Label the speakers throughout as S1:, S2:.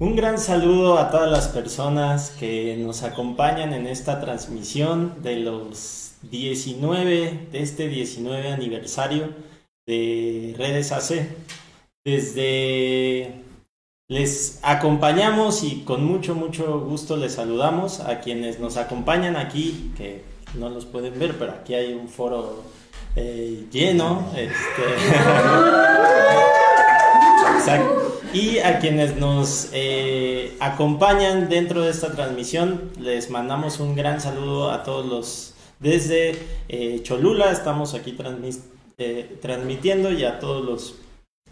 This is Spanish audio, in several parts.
S1: Un gran saludo a todas las personas que nos acompañan en esta transmisión de los 19, de este 19 aniversario de Redes AC. Desde les acompañamos y con mucho, mucho gusto les saludamos a quienes nos acompañan aquí, que no los pueden ver, pero aquí hay un foro eh, lleno. Este, Exacto. Y a quienes nos eh, acompañan dentro de esta transmisión, les mandamos un gran saludo a todos los desde eh, Cholula, estamos aquí eh, transmitiendo y a todos los,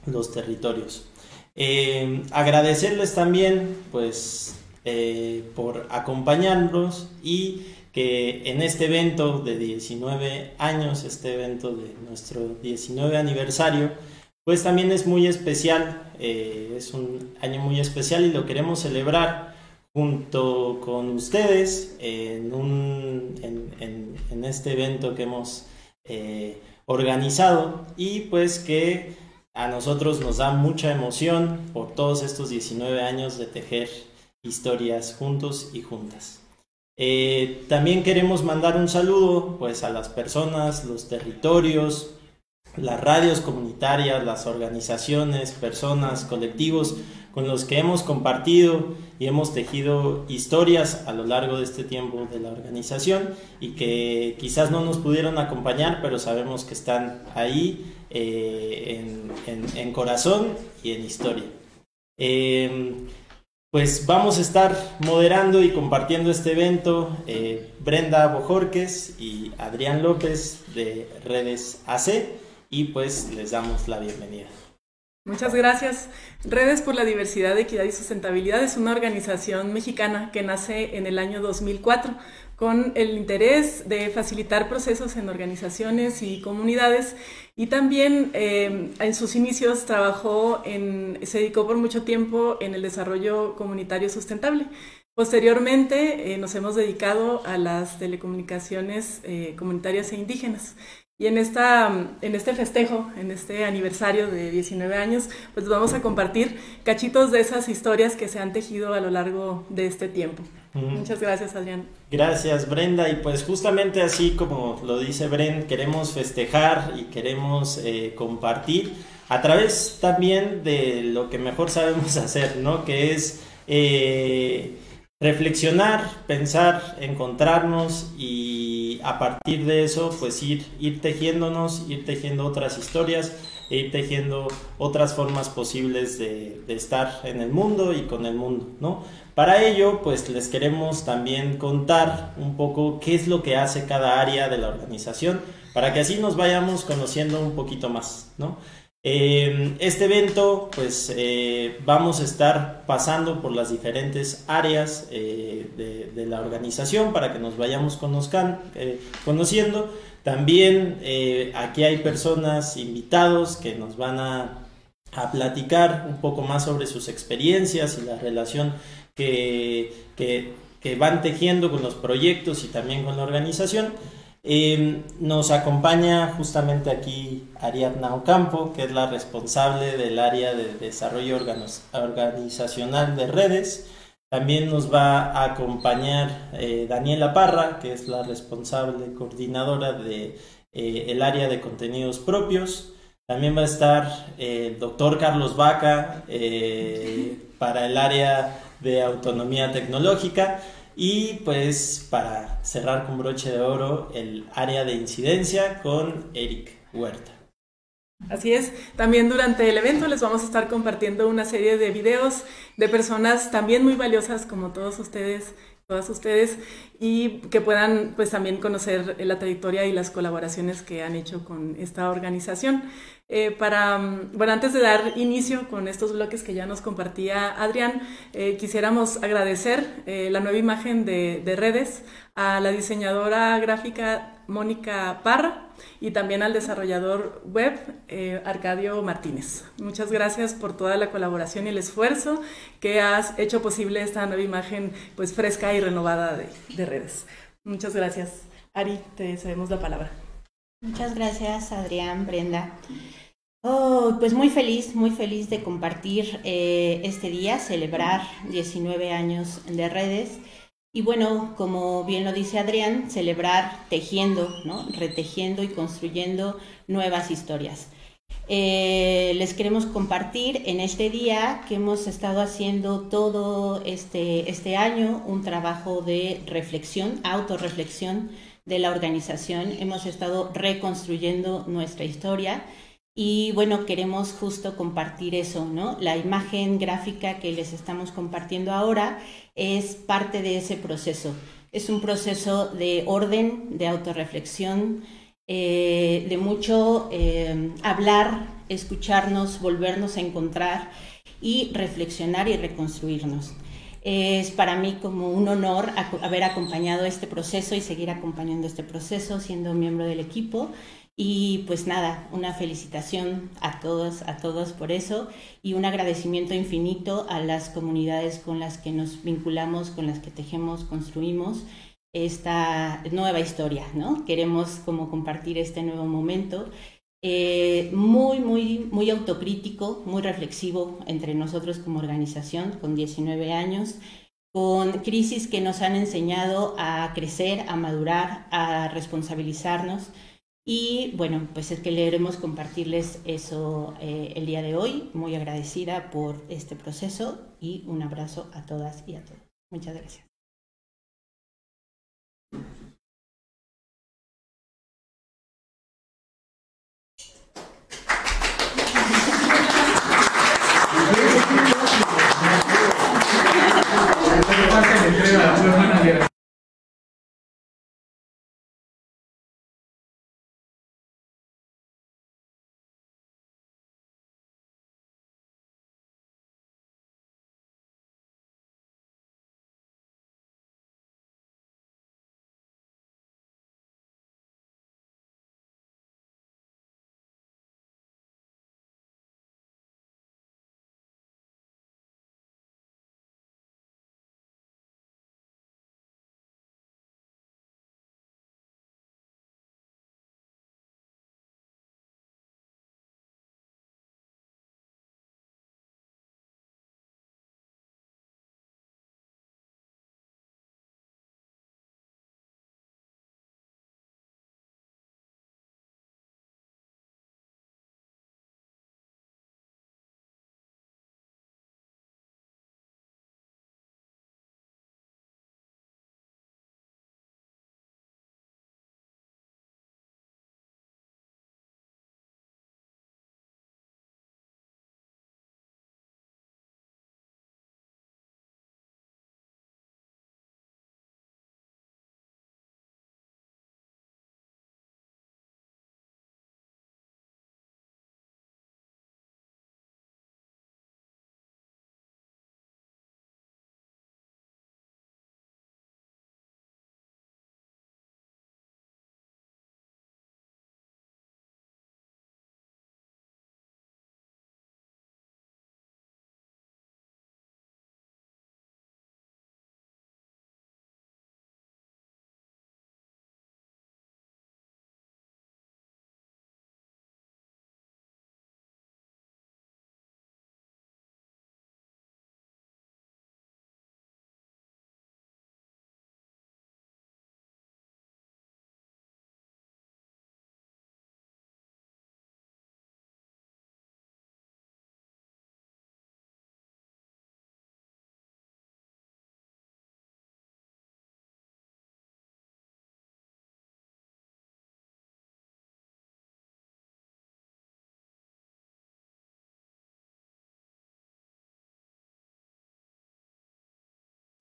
S1: los territorios. agradecerles también pues por acompañarnos y que en este evento de 19 años, este evento de nuestro 19 aniversario, pues también es muy especial, eh, es un año muy especial y lo queremos celebrar junto con ustedes en, un, en, este evento que hemos eh, organizado y pues que a nosotros nos da mucha emoción por todos estos 19 años de tejer historias juntos y juntas. Eh, también queremos mandar un saludo pues a las personas, los territorios, las radios comunitarias, las organizaciones, personas, colectivos con los que hemos compartido y hemos tejido historias a lo largo de este tiempo de la organización y que quizás no nos pudieron acompañar, pero sabemos que están ahí eh, en, corazón y en historia. Em, pues vamos a estar moderando y compartiendo este evento eh, Brenda Bojorques y Adrián López de Redes AC y pues les damos la bienvenida.
S2: Muchas gracias. Redes por la Diversidad, Equidad y Sustentabilidad es una organización mexicana que nace en el año 2004 con el interés de facilitar procesos en organizaciones y comunidades y también eh, en sus inicios trabajó en, se dedicó por mucho tiempo en el desarrollo comunitario sustentable. Posteriormente eh, nos hemos dedicado a las telecomunicaciones eh, comunitarias e indígenas. Y en, esta, en este festejo, en este aniversario de 19 años, pues vamos a compartir cachitos de esas historias que se han tejido a lo largo de este tiempo. Muchas gracias, Adrián.
S1: Gracias, Brenda. Y pues justamente así como lo dice Brenda, queremos festejar y queremos eh, compartir a través también de lo que mejor sabemos hacer, ¿no? Que es... Eh, reflexionar, pensar, encontrarnos y a partir de eso pues ir, ir tejiéndonos, ir tejiendo otras historias e ir tejiendo otras formas posibles de, estar en el mundo y con el mundo, ¿no? Para ello pues les queremos también contar un poco qué es lo que hace cada área de la organización para que así nos vayamos conociendo un poquito más, ¿no? Eh, este evento, pues eh, vamos a estar pasando por las diferentes áreas eh, de, la organización para que nos vayamos conozcan, conociendo. También aquí hay personas invitados que nos van a, platicar un poco más sobre sus experiencias y la relación que van tejiendo con los proyectos y también con la organización. Em, nos acompaña justamente aquí Ariadna Ocampo, que es la responsable del área de desarrollo organizacional de redes. También nos va a acompañar eh, Daniela Parra, que es la responsable coordinadora de eh, área de contenidos propios. También va a estar eh, el doctor Carlos Vaca para el área de autonomía tecnológica. Y pues para cerrar con broche de oro, el área de incidencia con Eric Huerta.
S2: Así es, también durante el evento les vamos a estar compartiendo una serie de videos de personas también muy valiosas como todos ustedes todas ustedes y que puedan pues también conocer la trayectoria y las colaboraciones que han hecho con esta organización. Eh, para, bueno, antes de dar inicio con estos bloques que ya nos compartía Adrián, eh, quisiéramos agradecer eh, la nueva imagen de redes a la diseñadora gráfica Mónica Parra y también al desarrollador web eh, Arcadio Martínez. Muchas gracias por toda la colaboración y el esfuerzo que has hecho posible esta nueva imagen pues fresca y renovada de, de redes. Muchas gracias. Ari, te cedemos la palabra.
S3: Muchas gracias, Adrián, Brenda. Oh, pues muy feliz, muy feliz de compartir eh, este día, celebrar 19 años de redes. Y bueno, como bien lo dice Adrián, celebrar tejiendo, ¿no? retejiendo y construyendo nuevas historias. Eh, les queremos compartir en este día que hemos estado haciendo todo este, este año un trabajo de reflexión, autorreflexión de la organización. Hemos estado reconstruyendo nuestra historia y bueno, queremos justo compartir eso, ¿no? La imagen gráfica que les estamos compartiendo ahora es parte de ese proceso. Es un proceso de orden, de autorreflexión, eh, de mucho eh, hablar, escucharnos, volvernos a encontrar y reflexionar y reconstruirnos. Es para mí como un honor haber acompañado este proceso y seguir acompañando este proceso siendo miembro del equipo y pues nada, una felicitación a todos, a todos por eso y un agradecimiento infinito a las comunidades con las que nos vinculamos, con las que tejemos, construimos esta nueva historia, ¿no? Queremos como compartir este nuevo momento eh, muy, muy, muy autocrítico, muy reflexivo entre nosotros como organización con 19 años, con crisis que nos han enseñado a crecer, a madurar, a responsabilizarnos y bueno, pues es que leeremos compartirles eso eh, el día de hoy. Muy agradecida por este proceso y un abrazo a todas y a todos. Muchas gracias.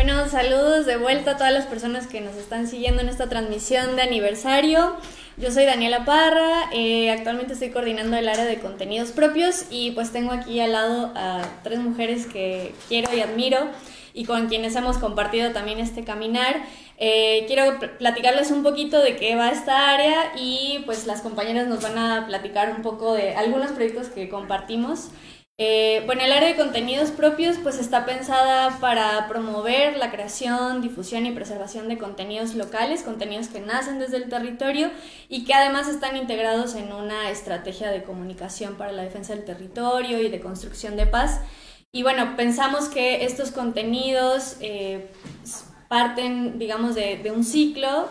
S4: Bueno, saludos de vuelta a todas las personas que nos están siguiendo en esta transmisión de aniversario. Yo soy Daniela Parra, eh, actualmente estoy coordinando el área de contenidos propios y pues tengo aquí al lado a tres mujeres que quiero y admiro y con quienes hemos compartido también este caminar. Eh, quiero platicarles un poquito de qué va esta área y pues las compañeras nos van a platicar un poco de algunos proyectos que compartimos. Eh, bueno, el área de contenidos propios pues está pensada para promover la creación, difusión y preservación de contenidos locales, contenidos que nacen desde el territorio y que además están integrados en una estrategia de comunicación para la defensa del territorio y de construcción de paz. Y bueno, pensamos que estos contenidos eh, parten, digamos, de, un ciclo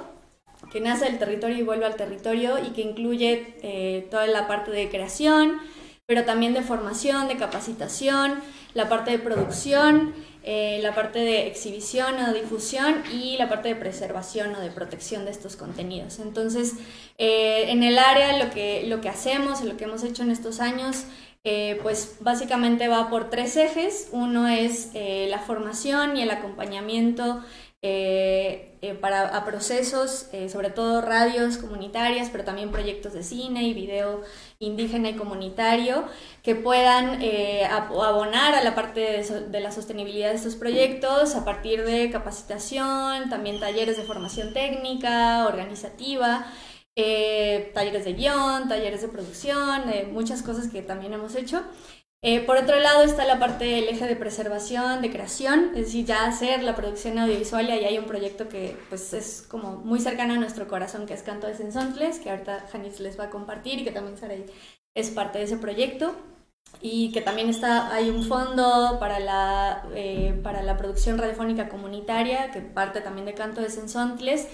S4: que nace del territorio y vuelve al territorio y que incluye eh, toda la parte de creación, pero también de formación, de capacitación, la parte de producción, eh, la parte de exhibición o difusión y la parte de preservación o de protección de estos contenidos. Entonces, eh, en el área lo que, lo que hacemos, lo que hemos hecho en estos años, eh, pues básicamente va por tres ejes. Uno es la formación y el acompañamiento para a procesos, sobre todo radios comunitarias, pero también proyectos de cine y video indígena y comunitario que puedan eh, abonar a la parte de, la sostenibilidad de estos proyectos a partir de capacitación, también talleres de formación técnica, organizativa, eh, talleres de guion, talleres de producción, muchas cosas que también hemos hecho. Eh, por otro lado está la parte del eje de preservación, de creación, es decir, ya hacer la producción audiovisual y ahí hay un proyecto que pues es como muy cercano a nuestro corazón, que es Canto de Sensontles, que ahorita Janis les va a compartir y que también Saray es parte de ese proyecto. Y que también está, hay un fondo para la, eh, para la producción radiofónica comunitaria que parte también de Canto de Sensontles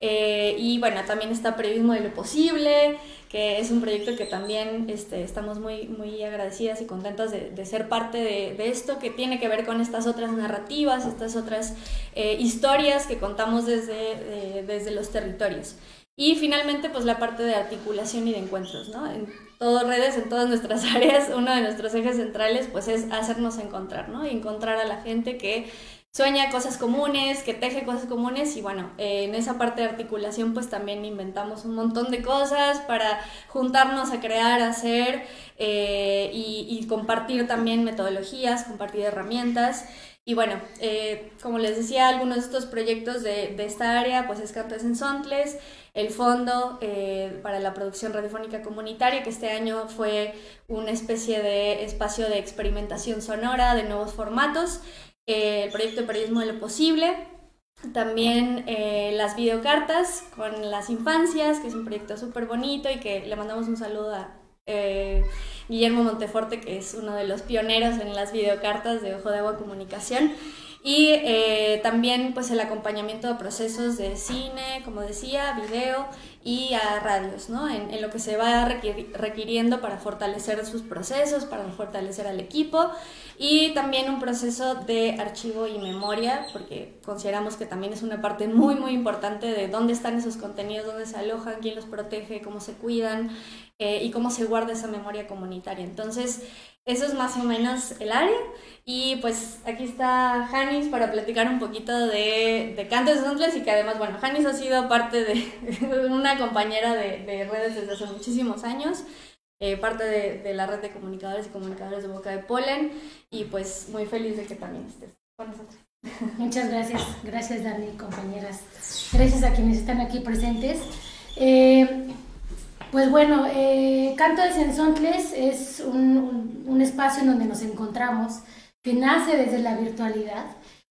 S4: eh, y bueno, también está Periodismo de lo Posible, que es un proyecto que también este, estamos muy, muy agradecidas y contentas de, ser parte de, esto, que tiene que ver con estas otras narrativas, estas otras eh, historias que contamos desde, desde los territorios. Y finalmente, pues la parte de articulación y de encuentros, ¿no? En todas redes, en todas nuestras áreas, uno de nuestros ejes centrales, pues es hacernos encontrar, ¿no? Y encontrar a la gente que sueña cosas comunes, que teje cosas comunes y bueno, en esa parte de articulación pues también inventamos un montón de cosas para juntarnos a crear, a hacer eh, y, compartir también metodologías, compartir herramientas. Y bueno, eh, como les decía, algunos de estos proyectos de, esta área pues es Cantos en Sontles, el Fondo eh, para la Producción Radiofónica Comunitaria, que este año fue una especie de espacio de experimentación sonora de nuevos formatos. Eh, el proyecto de periodismo de lo posible, también eh, las videocartas con las infancias, que es un proyecto súper bonito y que le mandamos un saludo a eh, Guillermo Monteforte, que es uno de los pioneros en las videocartas de Ojo de Agua Comunicación. Y eh, también pues el acompañamiento a procesos de cine, como decía, video y a radios, ¿no? En, en lo que se va requiriendo para fortalecer sus procesos, para fortalecer al equipo y también un proceso de archivo y memoria, porque consideramos que también es una parte muy, muy importante de dónde están esos contenidos, dónde se alojan, quién los protege, cómo se cuidan eh, y cómo se guarda esa memoria comunitaria. Entonces, eso es más o menos el área. Y pues aquí está Janis para platicar un poquito de, de Cantos de y que además, bueno, Janis ha sido parte de una compañera de, de redes desde hace muchísimos años. Eh, parte de, de, la red de comunicadores y comunicadores de Boca de Polen y pues muy feliz de que también estés con nosotros.
S5: Muchas gracias, gracias Dani, compañeras. Gracias a quienes están aquí presentes. Eh, pues bueno, eh, Canto de Sensontles es un, espacio en donde nos encontramos, que nace desde la virtualidad.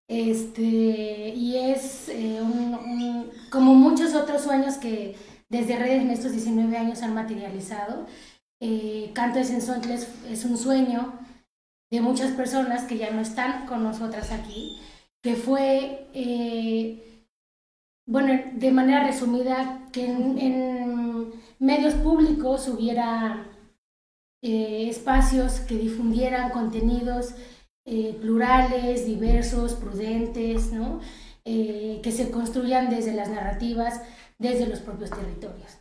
S5: Este, y es eh, un, como muchos otros sueños que desde redes en estos 19 años han materializado. Eh, Canto de es un sueño de muchas personas que ya no están con nosotras aquí, que fue, bueno, de manera resumida, que en medios públicos hubiera eh, espacios que difundieran contenidos eh, plurales, diversos, prudentes, ¿no? Eh, que se construyan desde las narrativas, desde los propios territorios.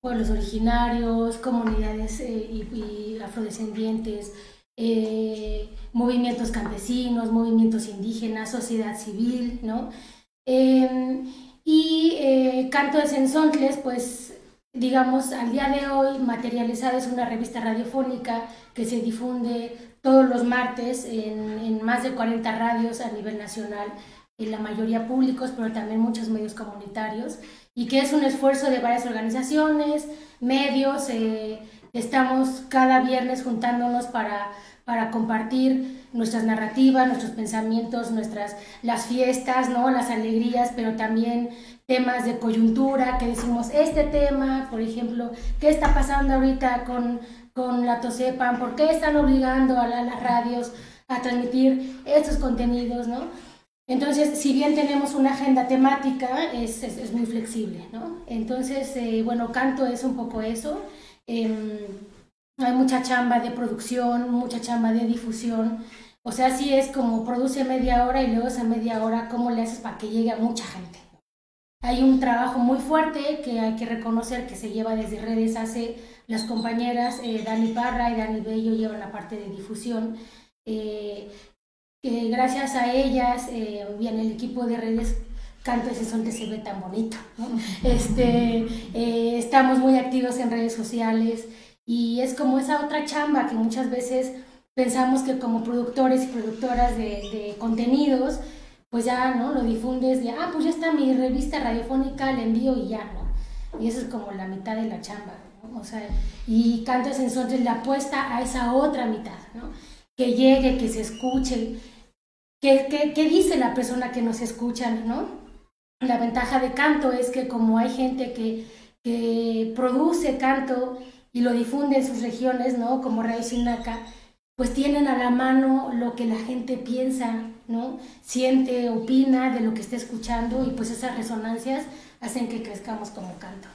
S5: Pueblos originarios, comunidades y, afrodescendientes, movimientos campesinos, movimientos indígenas, sociedad civil, ¿no? Em, y Canto de Sensontles, pues digamos, al día de hoy materializada es una revista radiofónica que se difunde todos los martes en, más de 40 radios a nivel nacional, en la mayoría públicos, pero también muchos medios comunitarios, y que es un esfuerzo de varias organizaciones, medios, eh, estamos cada viernes juntándonos para, para compartir nuestras narrativas, nuestros pensamientos, nuestras, las fiestas, ¿no? las alegrías, pero también temas de coyuntura, que decimos este tema, por ejemplo, ¿qué está pasando ahorita con, con la TOSEPAN? ¿Por qué están obligando a, las radios a transmitir estos contenidos? ¿no? Entonces, si bien tenemos una agenda temática, es, es, muy flexible. ¿no? Entonces, eh, bueno, Canto es un poco eso. Em, hay mucha chamba de producción, mucha chamba de difusión. O sea, sí es como produce media hora y luego esa media hora, ¿cómo le haces para que llegue a mucha gente? Hay un trabajo muy fuerte que hay que reconocer que se lleva desde redes hace las compañeras eh, Dani Parra y Dani Bello llevan la parte de difusión. Eh, que gracias a ellas eh, y en el equipo de redes Canto ese son que se ve tan bonito. Este, eh, estamos muy activos en redes sociales y es como esa otra chamba que muchas veces pensamos que como productores y productoras de, contenidos, pues ya, ¿no? Lo difundes de, ah, pues ya está mi revista radiofónica, le envío y ya, ¿no? Y eso es como la mitad de la chamba, ¿no? O sea, y Canto entonces la apuesta a esa otra mitad, ¿no? Que llegue, que se escuche, ¿Qué, qué, qué dice la persona que nos escucha, no? La ventaja de canto es que como hay gente que, que produce canto y lo difunde en sus regiones, ¿no? Como Radio Sinaca, pues tienen a la mano lo que la gente piensa, ¿no? Siente, opina de lo que está escuchando y pues esas resonancias hacen que crezcamos como canto.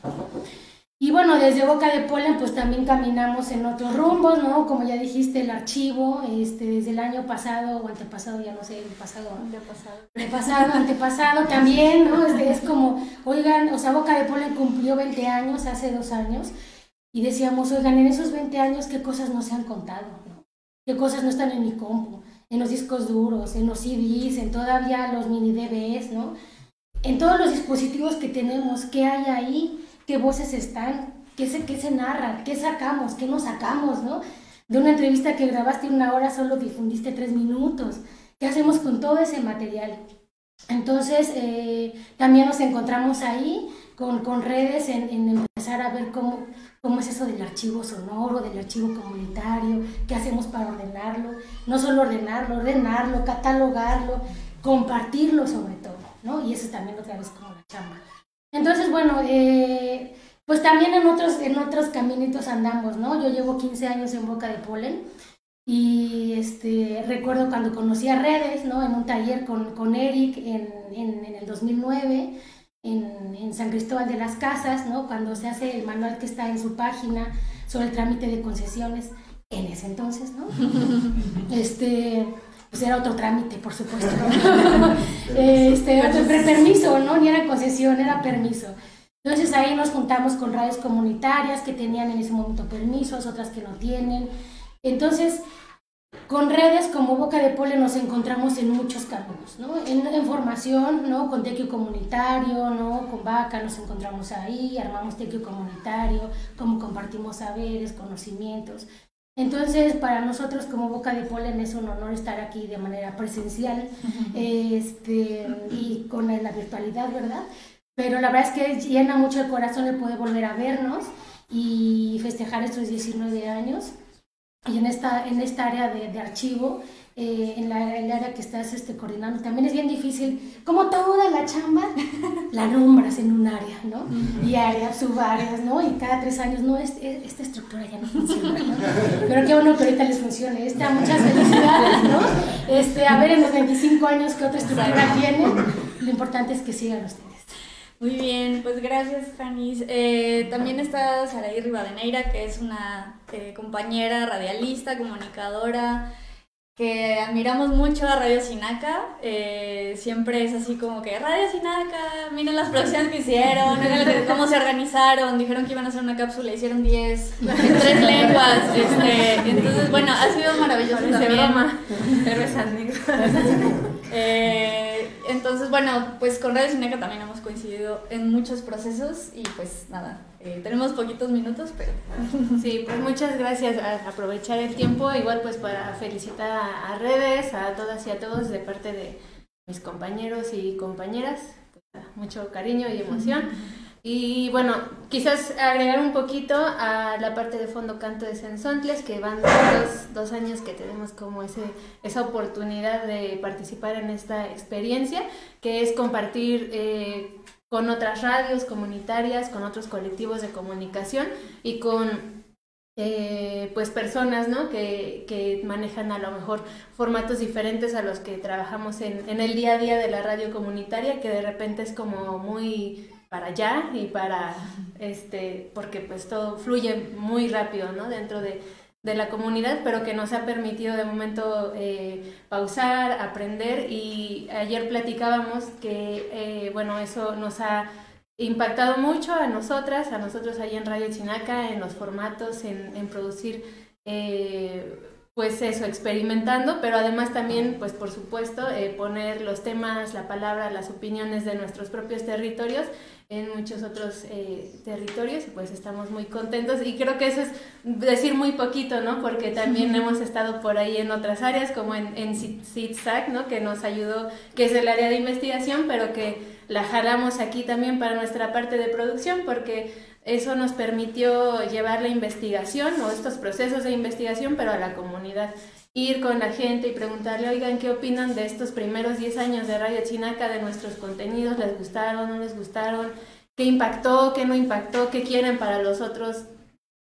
S5: Y bueno, desde Boca de Polen pues también caminamos en otros rumbos, ¿no? Como ya dijiste, el archivo, este, desde el año pasado o antepasado, ya no sé, el pasado.
S4: Antepasado.
S5: Antepasado, antepasado también, ¿no? Es, es como, oigan, o sea, Boca de Polen cumplió 20 años, hace dos años, y decíamos, oigan, en esos 20 años, ¿qué cosas no se han contado? ¿no? ¿Qué cosas no están en mi compu? En los discos duros, en los CDs, en todavía los mini DVDs, ¿no? En todos los dispositivos que tenemos, ¿qué hay ahí? qué voces están, qué se, qué se narra, qué sacamos, qué no sacamos, ¿no? De una entrevista que grabaste una hora solo difundiste tres minutos. ¿Qué hacemos con todo ese material? Entonces, eh, también nos encontramos ahí con, con redes en, en, empezar a ver cómo, cómo es eso del archivo sonoro, del archivo comunitario, qué hacemos para ordenarlo. No solo ordenarlo, ordenarlo, catalogarlo, compartirlo sobre todo, ¿no? Y eso también otra vez como la chamba. Entonces, bueno, eh, pues también en otros, en otros caminitos andamos, ¿no? Yo llevo 15 años en Boca de Polen y este, recuerdo cuando conocí a Redes, ¿no? En un taller con, con Eric en, en, en el 2009. En, en, San Cristóbal de las Casas, ¿no? cuando se hace el manual que está en su página sobre el trámite de concesiones, en ese entonces, ¿no? este, pues era otro trámite, por supuesto. este, permiso, ¿no? Ni era concesión, era permiso. Entonces ahí nos juntamos con radios comunitarias que tenían en ese momento permisos, otras que no tienen. Entonces, con redes como Boca de Pole nos encontramos en muchos caminos, ¿no? En, formación, ¿no? Con tequio comunitario, ¿no? Con Vaca nos encontramos ahí, armamos tequio comunitario, cómo compartimos saberes, conocimientos. Entonces, para nosotros como Boca de Polen es un honor estar aquí de manera presencial este, y con la virtualidad, ¿verdad? Pero la verdad es que llena mucho el corazón el poder volver a vernos y festejar estos 19 años. Y en esta, en esta área de, de archivo eh, en, la, el área que estás este, coordinando, también es bien difícil, como toda la chamba, la nombras en un área, ¿no? Y áreas, subáreas, ¿no? Y cada tres años, no, es, esta estructura ya no funciona, ¿no? Pero qué bueno que ahorita les funcione. Esta, muchas felicidades, ¿no? Este, a ver en los 25 años qué otra estructura tienen. Lo importante es que sigan ustedes.
S4: Muy bien, pues gracias, Janis. Eh, también está Saraí Rivadeneira, que es una eh, compañera radialista, comunicadora, que admiramos mucho a Radio Sinaca. Eh, siempre es así como que Radio Sinaca, miren las producciones que hicieron, miren cómo se organizaron, dijeron que iban a hacer una cápsula, hicieron 10 en tres lenguas. Este, entonces, bueno, ha sido maravilloso también. Eh, entonces, bueno, pues con Radio Sinaca también hemos coincidido en muchos procesos y pues nada, eh, tenemos poquitos minutos, pero...
S6: Sí, pues muchas gracias. A aprovechar el tiempo, igual pues para felicitar a, a redes, a todas y a todos de parte de mis compañeros y compañeras, mucho cariño y emoción. Y bueno, quizás agregar un poquito a la parte de fondo canto de Sensontles, que van dos, dos años que tenemos como ese, esa oportunidad de participar en esta experiencia, que es compartir eh, con otras radios comunitarias, con otros colectivos de comunicación y con eh, pues personas ¿no? que, que, manejan a lo mejor formatos diferentes a los que trabajamos en, en, el día a día de la radio comunitaria, que de repente es como muy para allá y para este, porque pues todo fluye muy rápido ¿no? dentro de, de la comunidad, pero que nos ha permitido de momento eh, pausar, aprender. Y ayer platicábamos que, eh, bueno, eso nos ha impactado mucho a nosotras, a nosotros ahí en Radio Chinaca, en los formatos, en, en producir, eh, pues eso, experimentando, pero además también, pues por supuesto, poner los temas, la palabra, las opiniones de nuestros propios territorios en muchos otros eh, territorios y pues estamos muy contentos y creo que eso es decir muy poquito, ¿no? Porque también hemos estado por ahí en otras áreas como en, en ¿no? Que nos ayudó, que es el área de investigación, pero que la jalamos aquí también para nuestra parte de producción porque eso nos permitió llevar la investigación o estos procesos de investigación, pero a la comunidad ir con la gente y preguntarle, oigan, ¿qué opinan de estos primeros 10 años de Radio Chinaca, de nuestros contenidos? ¿Les gustaron, no les gustaron? ¿Qué impactó, qué no impactó? ¿Qué quieren para los otros,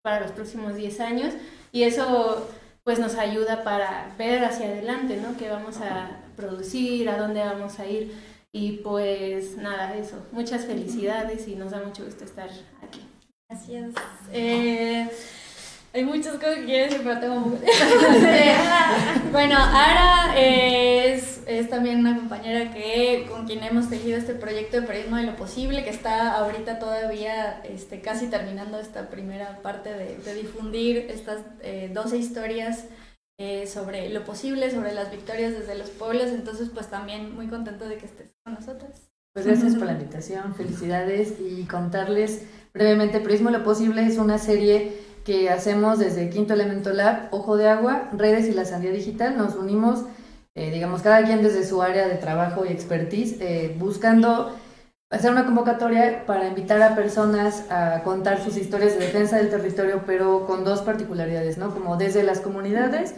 S6: para los próximos 10 años? Y eso pues nos ayuda para ver hacia adelante, ¿no? ¿Qué vamos a producir? ¿A dónde vamos a ir? Y pues nada, eso. Muchas felicidades y nos da mucho gusto estar aquí.
S4: Gracias. Eh... Hay muchas cosas que quiero decir, pero tengo bueno, Ara es, es, también una compañera que con quien hemos tejido este proyecto de periodismo de lo posible, que está ahorita todavía este, casi terminando esta primera parte de, de difundir estas eh, 12 historias eh, sobre lo posible, sobre las victorias desde los pueblos. Entonces, pues también muy contento de que estés con nosotros.
S7: Pues gracias por la invitación, felicidades y contarles brevemente, Periodismo de lo Posible es una serie que hacemos desde Quinto Elemento Lab, Ojo de Agua, Redes y la Sandía Digital. Nos unimos, eh, digamos, cada quien desde su área de trabajo y expertise, eh, buscando hacer una convocatoria para invitar a personas a contar sus historias de defensa del territorio, pero con dos particularidades, ¿no? Como desde las comunidades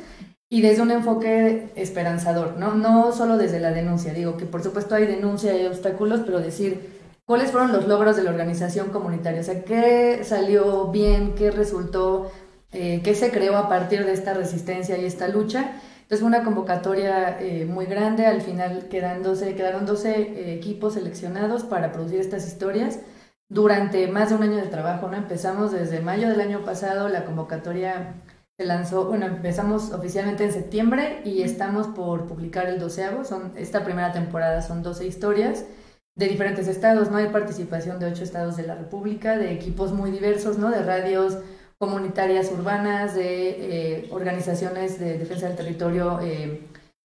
S7: y desde un enfoque esperanzador, ¿no? No solo desde la denuncia, digo que por supuesto hay denuncia y obstáculos, pero decir ¿Cuáles fueron los logros de la organización comunitaria? O sea, ¿qué salió bien? ¿Qué resultó? Eh, ¿Qué se creó a partir de esta resistencia y esta lucha? Entonces fue una convocatoria eh, muy grande, al final quedándose, quedaron 12 eh, equipos seleccionados para producir estas historias durante más de un año de trabajo, ¿no? Empezamos desde mayo del año pasado, la convocatoria se lanzó, bueno, empezamos oficialmente en septiembre y estamos por publicar el doceavo, son, esta primera temporada son 12 historias de diferentes estados, ¿no? Hay participación de ocho estados de la República, de equipos muy diversos, ¿no? De radios comunitarias urbanas, de eh, organizaciones de defensa del territorio eh,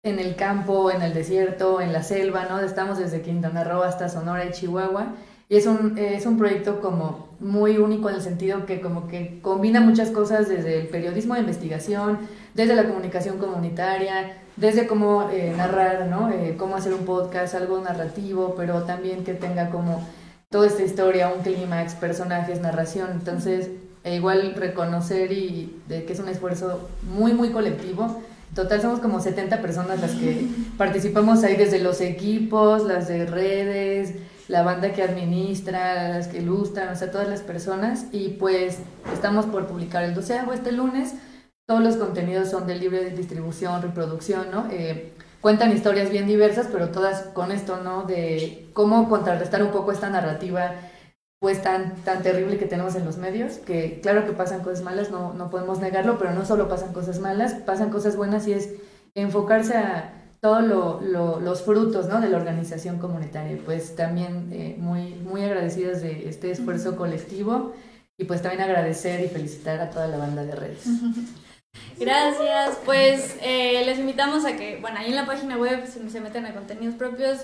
S7: en el campo, en el desierto, en la selva, ¿no? Estamos desde Quintana Roo hasta Sonora y Chihuahua. Y es un, es un proyecto como muy único en el sentido que como que combina muchas cosas desde el periodismo de investigación, desde la comunicación comunitaria, desde cómo eh, narrar, ¿no? Eh, cómo hacer un podcast, algo narrativo, pero también que tenga como toda esta historia, un clímax, personajes, narración. Entonces, e igual reconocer y de que es un esfuerzo muy, muy colectivo. Total, somos como 70 personas las que participamos ahí, desde los equipos, las de redes, la banda que administra, las que ilustran, o sea, todas las personas. Y pues estamos por publicar el 12 este lunes todos los contenidos son de libre distribución, reproducción, ¿no? Eh, cuentan historias bien diversas, pero todas con esto, ¿no? De cómo contrarrestar un poco esta narrativa pues tan, tan terrible que tenemos en los medios, que claro que pasan cosas malas, no, no podemos negarlo, pero no solo pasan cosas malas, pasan cosas buenas y es enfocarse a todos lo, los frutos ¿no? de la organización comunitaria. Pues también eh, muy, muy agradecidas de este esfuerzo colectivo y pues también agradecer y felicitar a toda la banda de redes.
S4: Gracias, pues eh, les invitamos a que, bueno, ahí en la página web se, se meten a contenidos propios,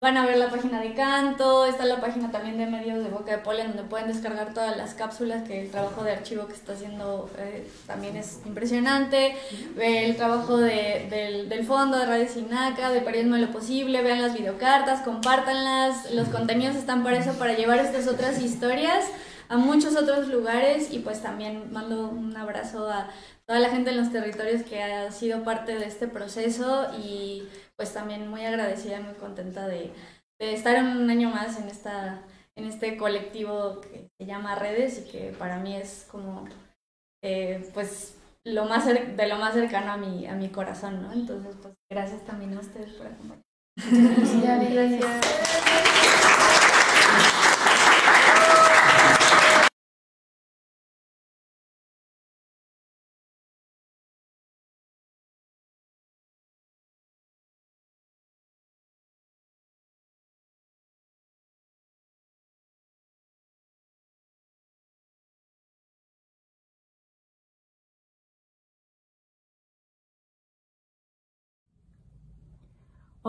S4: Van a ver la página de canto, está la página también de medios de boca de polen donde pueden descargar todas las cápsulas, que el trabajo de archivo que está haciendo eh, también es impresionante. El trabajo de, del, del, fondo de Radio Sinaca, de Periodismo de lo Posible, vean las videocartas, compártanlas. Los contenidos están para eso, para llevar estas otras historias a muchos otros lugares y pues también mando un abrazo a toda la gente en los territorios que ha sido parte de este proceso y pues también muy agradecida, muy contenta de, estar un año más en, esta, en este colectivo que se llama Redes y que para mí es como eh, pues lo más de lo más cercano a mi, a mi corazón, ¿no? Entonces, pues gracias también a ustedes por acompañarme.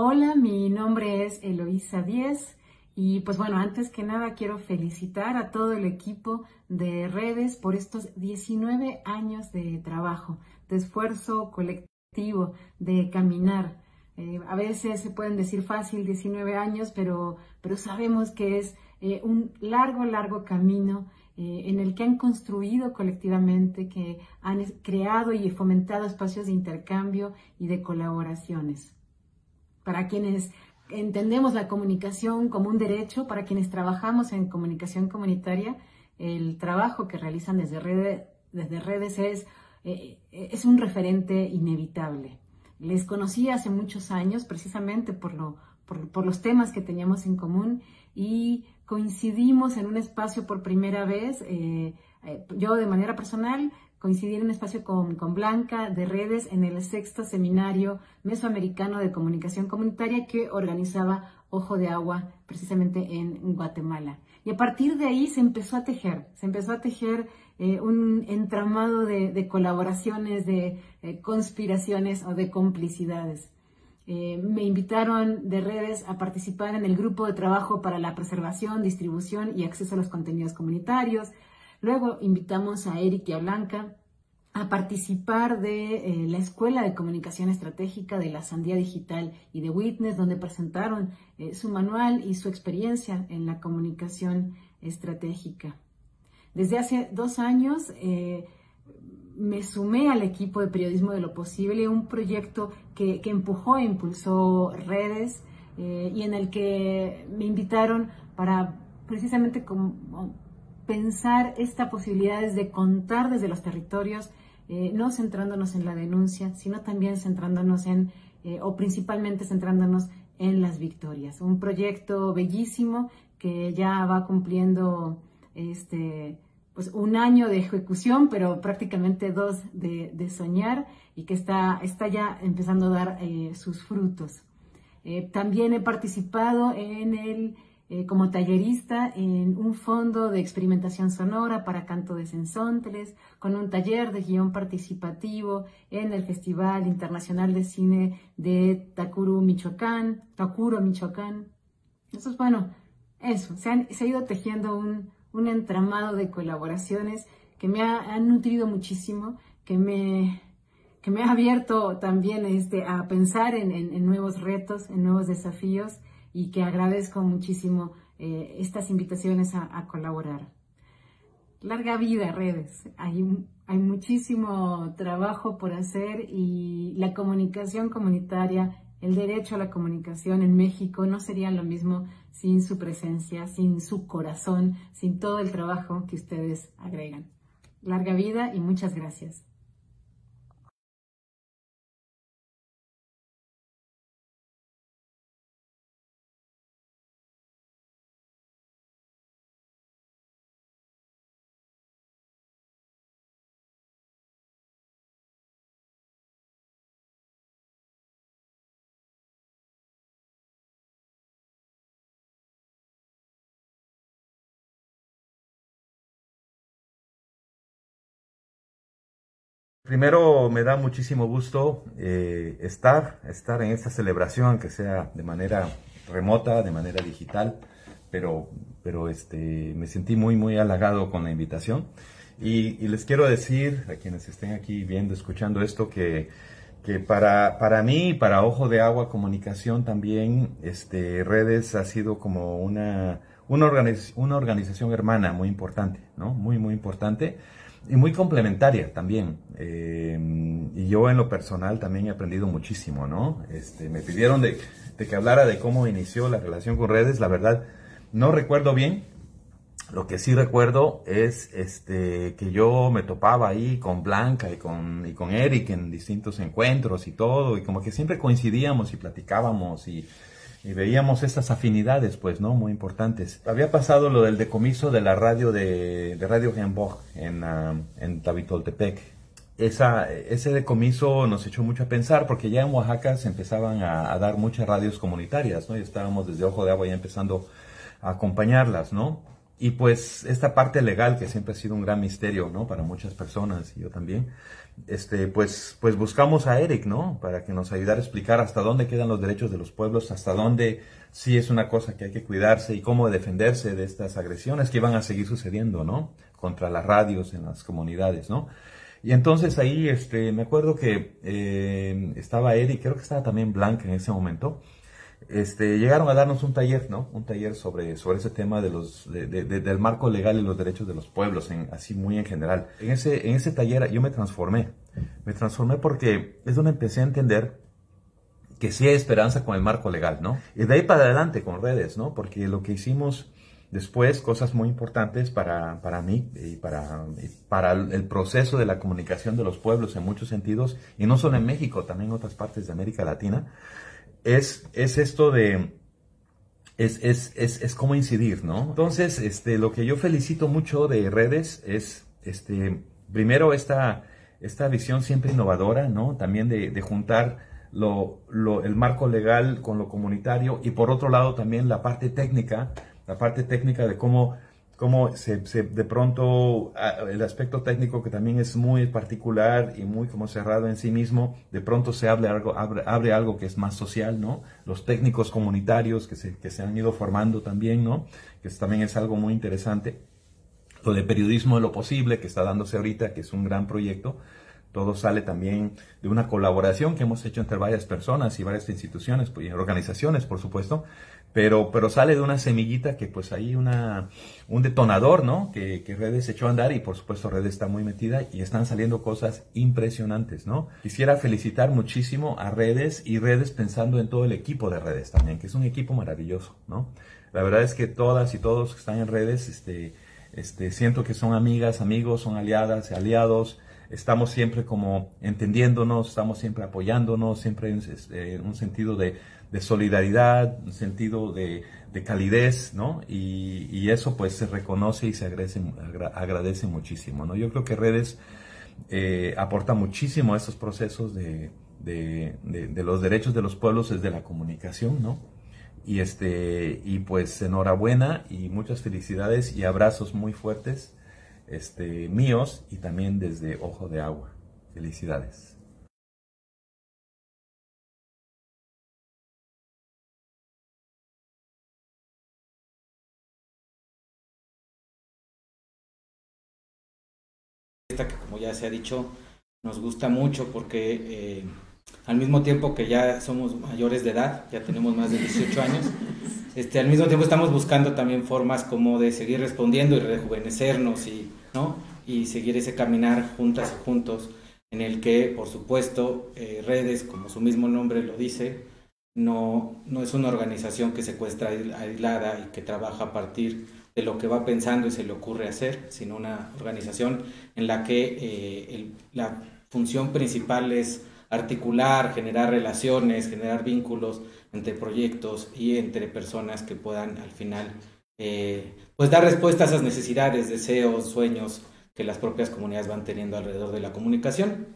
S8: Hola, mi nombre es Eloísa Díez y pues bueno, antes que nada quiero felicitar a todo el equipo de redes por estos 19 años de trabajo, de esfuerzo colectivo, de caminar. Eh, a veces se pueden decir fácil 19 años, pero, pero sabemos que es eh, un largo, largo camino eh, en el que han construido colectivamente, que han creado y fomentado espacios de intercambio y de colaboraciones para quienes entendemos la comunicación como un derecho, para quienes trabajamos en comunicación comunitaria, el trabajo que realizan desde, desde redes es, eh, es un referente inevitable. Les conocí hace muchos años precisamente por, lo, por, los temas que teníamos en común y coincidimos en un espacio por primera vez. Eh, eh, yo de manera personal coincidí en un espacio con, Blanca de redes en el sexto seminario mesoamericano de comunicación comunitaria que organizaba Ojo de Agua precisamente en Guatemala. Y a partir de ahí se empezó a tejer, se empezó a tejer eh, un entramado de, de colaboraciones, de eh, conspiraciones o de complicidades. Eh, me invitaron de redes a participar en el grupo de trabajo para la preservación, distribución y acceso a los contenidos comunitarios, Luego invitamos a Eric y a Blanca a participar de eh, la Escuela de Comunicación Estratégica de la Sandía Digital y de Witness, donde presentaron eh, su manual y su experiencia en la comunicación estratégica. Desde hace dos años eh, me sumé al equipo de periodismo de lo posible, un proyecto que, empujó e impulsó redes y en el que me invitaron para precisamente como pensar esta posibilidad de contar desde los territorios, eh, no centrándonos en la denuncia, sino también centrándonos en, eh, o principalmente centrándonos en las victorias. Un proyecto bellísimo que ya va cumpliendo este, pues un año de ejecución, pero prácticamente dos de, soñar y que está, está ya empezando a dar eh, sus frutos. también he participado en el eh, como tallerista en un fondo de experimentación sonora para canto de sensontles, con un taller de guion participativo en el Festival Internacional de Cine de Takuru, Michoacán, Takuro, Michoacán. Eso es bueno, eso, se, ha ido tejiendo un, un, entramado de colaboraciones que me ha, han nutrido muchísimo, que me, que me ha abierto también este, a pensar en, en nuevos retos, en nuevos desafíos y que agradezco muchísimo eh, estas invitaciones a, colaborar. Larga vida, redes. Hay, hay muchísimo trabajo por hacer y la comunicación comunitaria, el derecho a la comunicación en México no sería lo mismo sin su presencia, sin su corazón, sin todo el trabajo que ustedes agregan. Larga vida y muchas gracias.
S9: Primero me da muchísimo gusto eh, estar, estar en esta celebración, que sea de manera remota, de manera digital, pero, pero este, me sentí muy, muy halagado con la invitación. Y, les quiero decir a quienes estén aquí viendo, escuchando esto, que, que para, para mí, para Ojo de Agua Comunicación también, este, Redes ha sido como una, una, una organización hermana muy importante, ¿no? Muy, muy importante y muy complementaria también. Eh, y yo en lo personal también he aprendido muchísimo, ¿no? Este, me pidieron de, de que hablara de cómo inició la relación con redes, la verdad no recuerdo bien, lo que sí recuerdo es este que yo me topaba ahí con Blanca y con, y con Eric en distintos encuentros y todo, y como que siempre coincidíamos y platicábamos y, veíamos estas afinidades, pues, ¿no? Muy importantes. Había pasado lo del decomiso de la radio de, Radio Hamburg en, uh, en Tabitoltepec. Esa, ese decomiso nos echó mucho a pensar porque ya en Oaxaca se empezaban a, a dar muchas radios comunitarias, ¿no? Y estábamos desde Ojo de Agua ya empezando a acompañarlas, ¿no? Y pues esta parte legal que siempre ha sido un gran misterio, ¿no? Para muchas personas y yo también, este, pues, pues buscamos a Eric, ¿no? Para que nos ayudara a explicar hasta dónde quedan los derechos de los pueblos, hasta dónde sí es una cosa que hay que cuidarse y cómo defenderse de estas agresiones que van a seguir sucediendo, ¿no? Contra las radios en las comunidades, ¿no? Y entonces ahí, este, me acuerdo que eh, estaba Eric, creo que estaba también Blanca en ese momento, este, llegaron a darnos un taller, ¿no? Un taller sobre, sobre ese tema de los, de, del marco legal y los derechos de los pueblos, en, así muy en general. En ese, en ese taller yo me transformé. Me transformé porque es donde empecé a entender que sí hay esperanza con el marco legal, ¿no? Y de ahí para adelante con redes, ¿no? Porque lo que hicimos después, cosas muy importantes para, para mí y para, para el proceso de la comunicación de los pueblos en muchos sentidos, y no solo en México, también en otras partes de América Latina, es, es esto de, es, es, es, es cómo incidir, ¿no? Entonces, este, lo que yo felicito mucho de redes es, este, primero esta, esta visión siempre innovadora, ¿no? También de, de juntar lo, lo, el marco legal con lo comunitario y por otro lado también la parte técnica, la parte técnica de cómo cómo se, se, de pronto el aspecto técnico que también es muy particular y muy como cerrado en sí mismo, de pronto se abre algo, abre, abre algo que es más social, ¿no? Los técnicos comunitarios que se, que se han ido formando también, ¿no? Que también es algo muy interesante. Lo de periodismo de lo posible que está dándose ahorita, que es un gran proyecto, todo sale también de una colaboración que hemos hecho entre varias personas y varias instituciones pues, y organizaciones, por supuesto, pero, pero sale de una semillita que pues hay una, un detonador, ¿no? Que, que, Redes echó a andar y por supuesto Redes está muy metida y están saliendo cosas impresionantes, ¿no? Quisiera felicitar muchísimo a Redes y Redes pensando en todo el equipo de Redes también, que es un equipo maravilloso, ¿no? La verdad es que todas y todos que están en Redes, este, este, siento que son amigas, amigos, son aliadas, aliados, estamos siempre como entendiéndonos, estamos siempre apoyándonos, siempre en eh, un sentido de de solidaridad, un sentido de, calidez, ¿no? Y, eso pues se reconoce y se agradece, agradece muchísimo, ¿no? Yo creo que redes eh, aporta muchísimo a estos procesos de, los derechos de los pueblos desde la comunicación, ¿no? Y, este, y pues enhorabuena y muchas felicidades y abrazos muy fuertes este, míos y también desde Ojo de Agua. Felicidades.
S10: que como ya se ha dicho nos gusta mucho porque eh, al mismo tiempo que ya somos mayores de edad, ya tenemos más de 18 años, este, al mismo tiempo estamos buscando también formas como de seguir respondiendo y rejuvenecernos y, ¿no? y seguir ese caminar juntas y juntos en el que, por supuesto, eh, redes, como su mismo nombre lo dice, no, no es una organización que se cuesta aislada y que trabaja a partir de lo que va pensando y se le ocurre hacer, sino una organización en la que eh, la función principal es articular, generar relaciones, generar vínculos entre proyectos y entre personas que puedan al final eh, pues dar respuesta a esas necesidades, deseos, sueños que las propias comunidades van teniendo alrededor de la comunicación.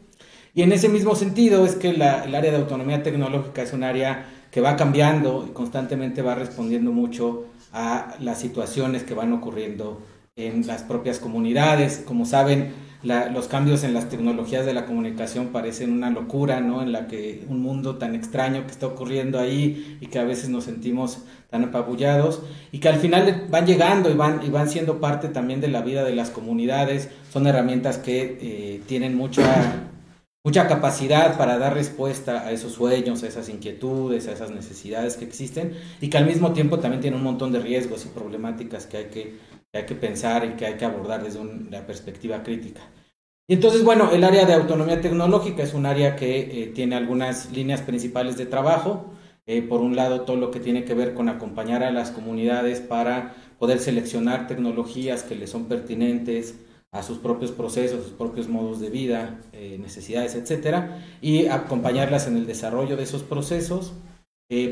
S10: Y en ese mismo sentido es que el área de autonomía tecnológica es un área que va cambiando y constantemente va respondiendo mucho a las situaciones que van ocurriendo en las propias comunidades. Como saben, los cambios en las tecnologías de la comunicación parecen una locura, ¿no? En la que un mundo tan extraño que está ocurriendo ahí y que a veces nos sentimos tan apabullados y que al final van llegando y van, y van siendo parte también de la vida de las comunidades. Son herramientas que eh, tienen mucha, mucha capacidad para dar respuesta a esos sueños, a esas inquietudes, a esas necesidades que existen y que al mismo tiempo también tienen un montón de riesgos y problemáticas que hay que hay que pensar y que hay que abordar desde una perspectiva crítica. Y entonces, bueno, el área de autonomía tecnológica es un área que eh, tiene algunas líneas principales de trabajo. Eh, por un lado, todo lo que tiene que ver con acompañar a las comunidades para poder seleccionar tecnologías que les son pertinentes a sus propios procesos, sus propios modos de vida, eh, necesidades, etcétera, y acompañarlas en el desarrollo de esos procesos.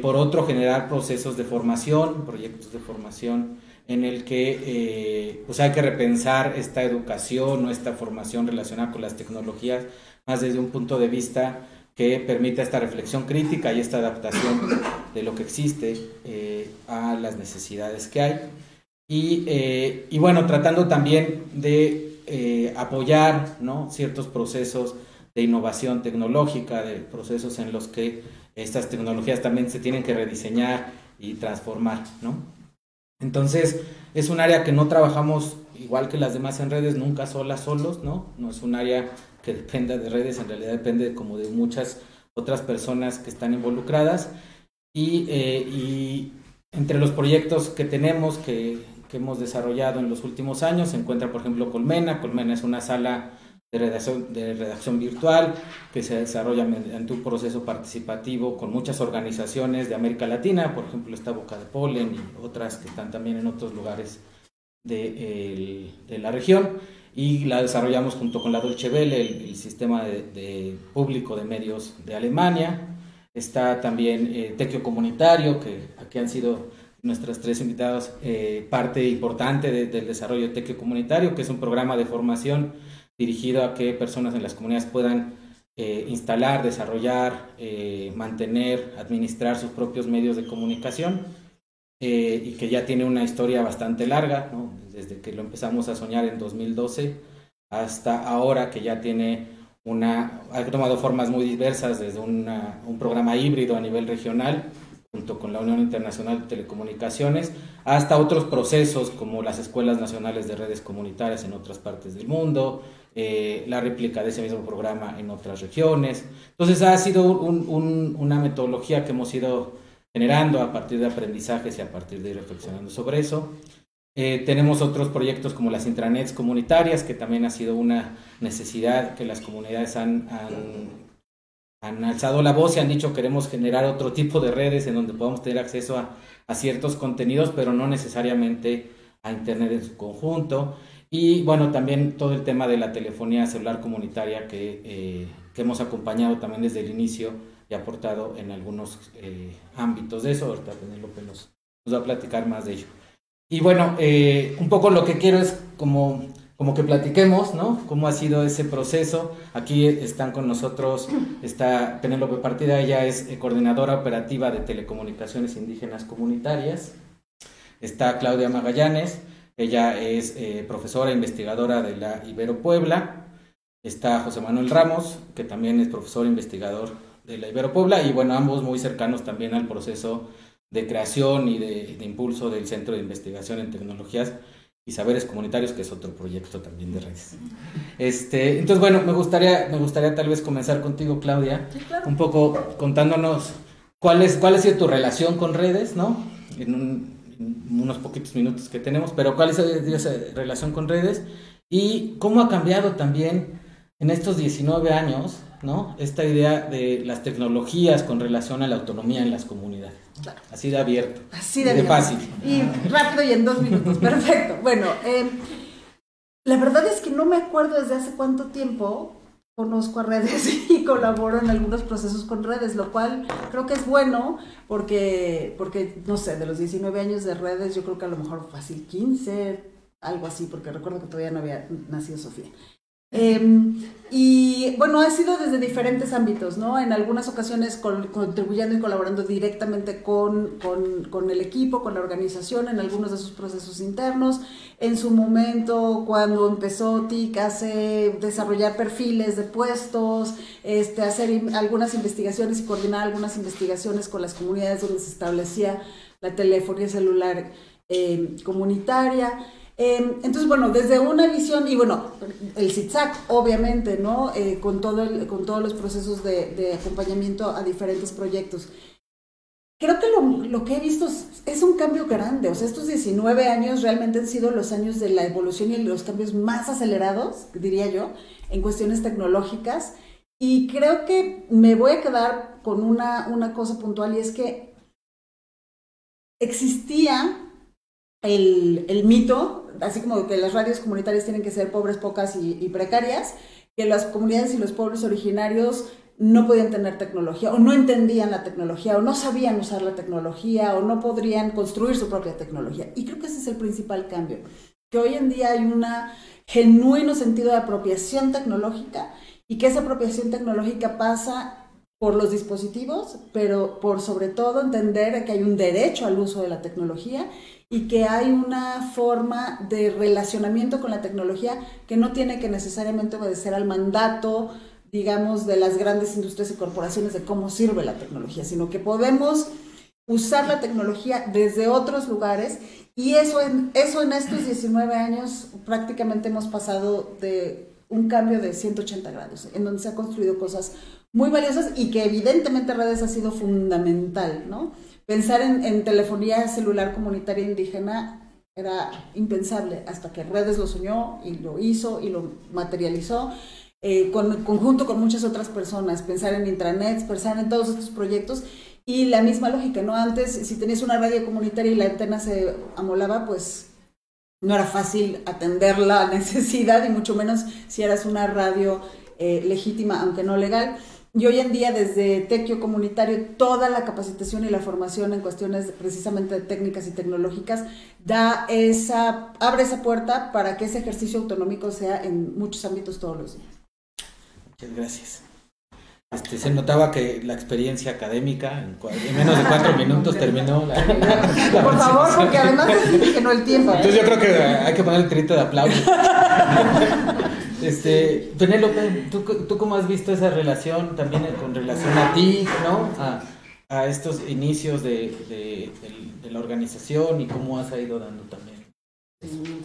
S10: por otro, generar procesos de formación, proyectos de formación en el que eh, pues hay que repensar esta educación o esta formación relacionada con las tecnologías más desde un punto de vista que permita esta reflexión crítica y esta adaptación de lo que existe eh, a las necesidades que hay. Y, eh, y bueno, tratando también de apoyar ¿no? ciertos procesos de innovación tecnológica, de procesos en los que estas tecnologías también se tienen que rediseñar y transformar, ¿no? Entonces, es un área que no trabajamos igual que las demás en redes, nunca solas, solos, ¿no? No es un área que dependa de redes, en realidad depende como de muchas otras personas que están involucradas. Y, eh, entre los proyectos que tenemos, que, que, hemos desarrollado en los últimos años, se encuentra, por ejemplo, Colmena. Colmena es una sala de redacción, virtual que se desarrolla mediante un proceso participativo con muchas organizaciones de América Latina, por ejemplo está Boca de Polen y otras que están también en otros lugares de, la región y la desarrollamos junto con la Dolce Welle, el, sistema público de medios de Alemania. Está también eh, Tequio Comunitario, que aquí han sido nuestras tres invitados, eh, parte importante del desarrollo de Tequio Comunitario, que es un programa de formación dirigido a que personas en las comunidades puedan eh, instalar, desarrollar, eh, mantener, administrar sus propios medios de comunicación eh, y que ya tiene una historia bastante larga, desde que lo empezamos a soñar en 2012 hasta ahora que ya tiene una, ha tomado formas muy diversas, desde un programa híbrido a nivel regional, junto con la Unión Internacional de Telecomunicaciones, hasta otros procesos como las escuelas nacionales de redes comunitarias en otras partes del mundo, eh, la réplica de ese mismo programa en otras regiones. Entonces ha sido una metodología que hemos ido generando a partir de aprendizajes y a partir de ir reflexionando sobre eso. Eh, tenemos otros proyectos como las intranets comunitarias, que también ha sido una necesidad que las comunidades han, han, alzado la voz y han dicho queremos generar otro tipo de redes en donde podamos tener acceso a, a ciertos contenidos, pero no necesariamente a Internet en su conjunto. Y bueno, también todo el tema de la telefonía celular comunitaria que, eh, que hemos acompañado también desde el inicio y aportado en algunos eh, ámbitos de eso. Ahorita Penélope nos, nos va a platicar más de ello. Y bueno, eh, un poco lo que quiero es como, como que platiquemos, ¿no? Cómo ha sido ese proceso. Aquí están con nosotros, está Penélope Partida, ella es coordinadora operativa de telecomunicaciones indígenas comunitarias. Está Claudia Magallanes, ella es eh, profesora e investigadora de la Ibero Puebla. Está José Manuel Ramos, que también es profesor e investigador de la Ibero Puebla. Y bueno, ambos muy cercanos también al proceso de creación y de, impulso del Centro de Investigación en Tecnologías y Saberes Comunitarios, que es otro proyecto también de redes. Este, entonces, bueno, me gustaría, me gustaría tal vez comenzar contigo, Claudia, un poco contándonos cuál, es, cuál ha sido tu relación con redes, ¿no? En un, unos poquitos minutos que tenemos, pero cuál es esa relación con redes y cómo ha cambiado también en estos 19 años, ¿no? Esta idea de las tecnologías con relación a la autonomía en las comunidades. Así de abierto.
S11: Así de, fácil. Y rápido y en dos minutos. Perfecto. Bueno, eh, la verdad es que no me acuerdo desde hace cuánto tiempo conozco a redes y colaboro en algunos procesos con redes, lo cual creo que es bueno porque, porque no sé, de los 19 años de redes, yo creo que a lo mejor fácil 15, algo así, porque recuerdo que todavía no había nacido Sofía. Em, y bueno, ha sido desde diferentes ámbitos, ¿no? En algunas ocasiones con- contribuyendo y colaborando directamente con, con- con el equipo, con la organización, en algunos de sus procesos internos. En su momento, cuando empezó TIC, hace desarrollar perfiles de puestos, este, hacer in- algunas investigaciones y coordinar algunas investigaciones con las comunidades donde se establecía la telefonía celular eh, comunitaria. Eh, entonces, bueno, desde una visión, y bueno, el ZITSAC, obviamente, ¿no? Eh, con, todo el- con todos los procesos de, de acompañamiento a diferentes proyectos. Creo que lo, lo que he visto es un cambio grande, o sea, estos 19 años realmente han sido los años de la evolución y los cambios más acelerados, diría yo, en cuestiones tecnológicas. Y creo que me voy a quedar con una, una cosa puntual y es que existía el, el mito, así como que las radios comunitarias tienen que ser pobres, pocas y, precarias, que las comunidades y los pueblos originarios no podían tener tecnología o no entendían la tecnología o no sabían usar la tecnología o no podrían construir su propia tecnología. Y creo que ese es el principal cambio, que hoy en día hay un genuino sentido de apropiación tecnológica y que esa apropiación tecnológica pasa por los dispositivos, pero por sobre todo entender que hay un derecho al uso de la tecnología y que hay una forma de relacionamiento con la tecnología que no tiene que necesariamente obedecer al mandato, digamos, de las grandes industrias y corporaciones de cómo sirve la tecnología, sino que podemos usar la tecnología desde otros lugares y eso en, eso en estos 19 años prácticamente hemos pasado de un cambio de 180 grados, en donde se han construido cosas muy valiosas y que evidentemente redes ha sido fundamental, ¿no? Pensar en, telefonía celular comunitaria indígena era impensable hasta que redes lo soñó y lo hizo y lo materializó. Eh, con, conjunto con muchas otras personas, pensar en intranets, pensar en todos estos proyectos y la misma lógica, ¿no? Antes, si tenías una radio comunitaria y la antena se amolaba, pues no era fácil atender la necesidad y mucho menos si eras una radio eh, legítima, aunque no legal. Y hoy en día desde Tequio Comunitario toda la capacitación y la formación en cuestiones precisamente de técnicas y tecnológicas da esa, abre esa puerta para que ese ejercicio autonómico sea en muchos ámbitos todos los días.
S10: Muchas gracias. Este, se notaba que la experiencia académica en, en menos de cuatro minutos terminó la, la
S11: Por favor, porque además es que no el tiempo.
S10: Entonces yo creo que hay que poner el trito de aplauso. Este, Penélope, ¿tú, ¿tú cómo has visto esa relación también con relación a ti, ¿no? A, a estos inicios de, de- del- de la organización y cómo has ido dando también.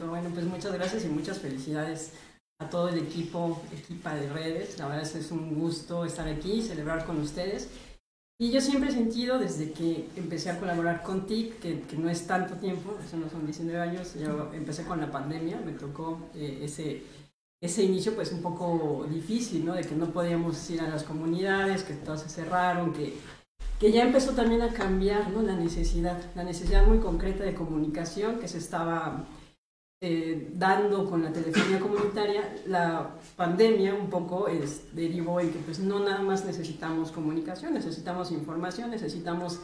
S12: Bueno, pues muchas gracias y muchas felicidades a todo el equipo, equipa de redes. La verdad es que es un gusto estar aquí celebrar con ustedes. Y yo siempre he sentido desde que empecé a colaborar con TIC, que, que no es tanto tiempo, eso no son 19 años, yo empecé con la pandemia, me tocó eh, ese, ese inicio pues un poco difícil, ¿no? De que no podíamos ir a las comunidades, que todas se cerraron, que, que ya empezó también a cambiar, ¿no? La necesidad, la necesidad muy concreta de comunicación que se estaba eh, dando con la telefonía comunitaria, la pandemia un poco es, derivó en que pues no nada más necesitamos comunicación, necesitamos información, necesitamos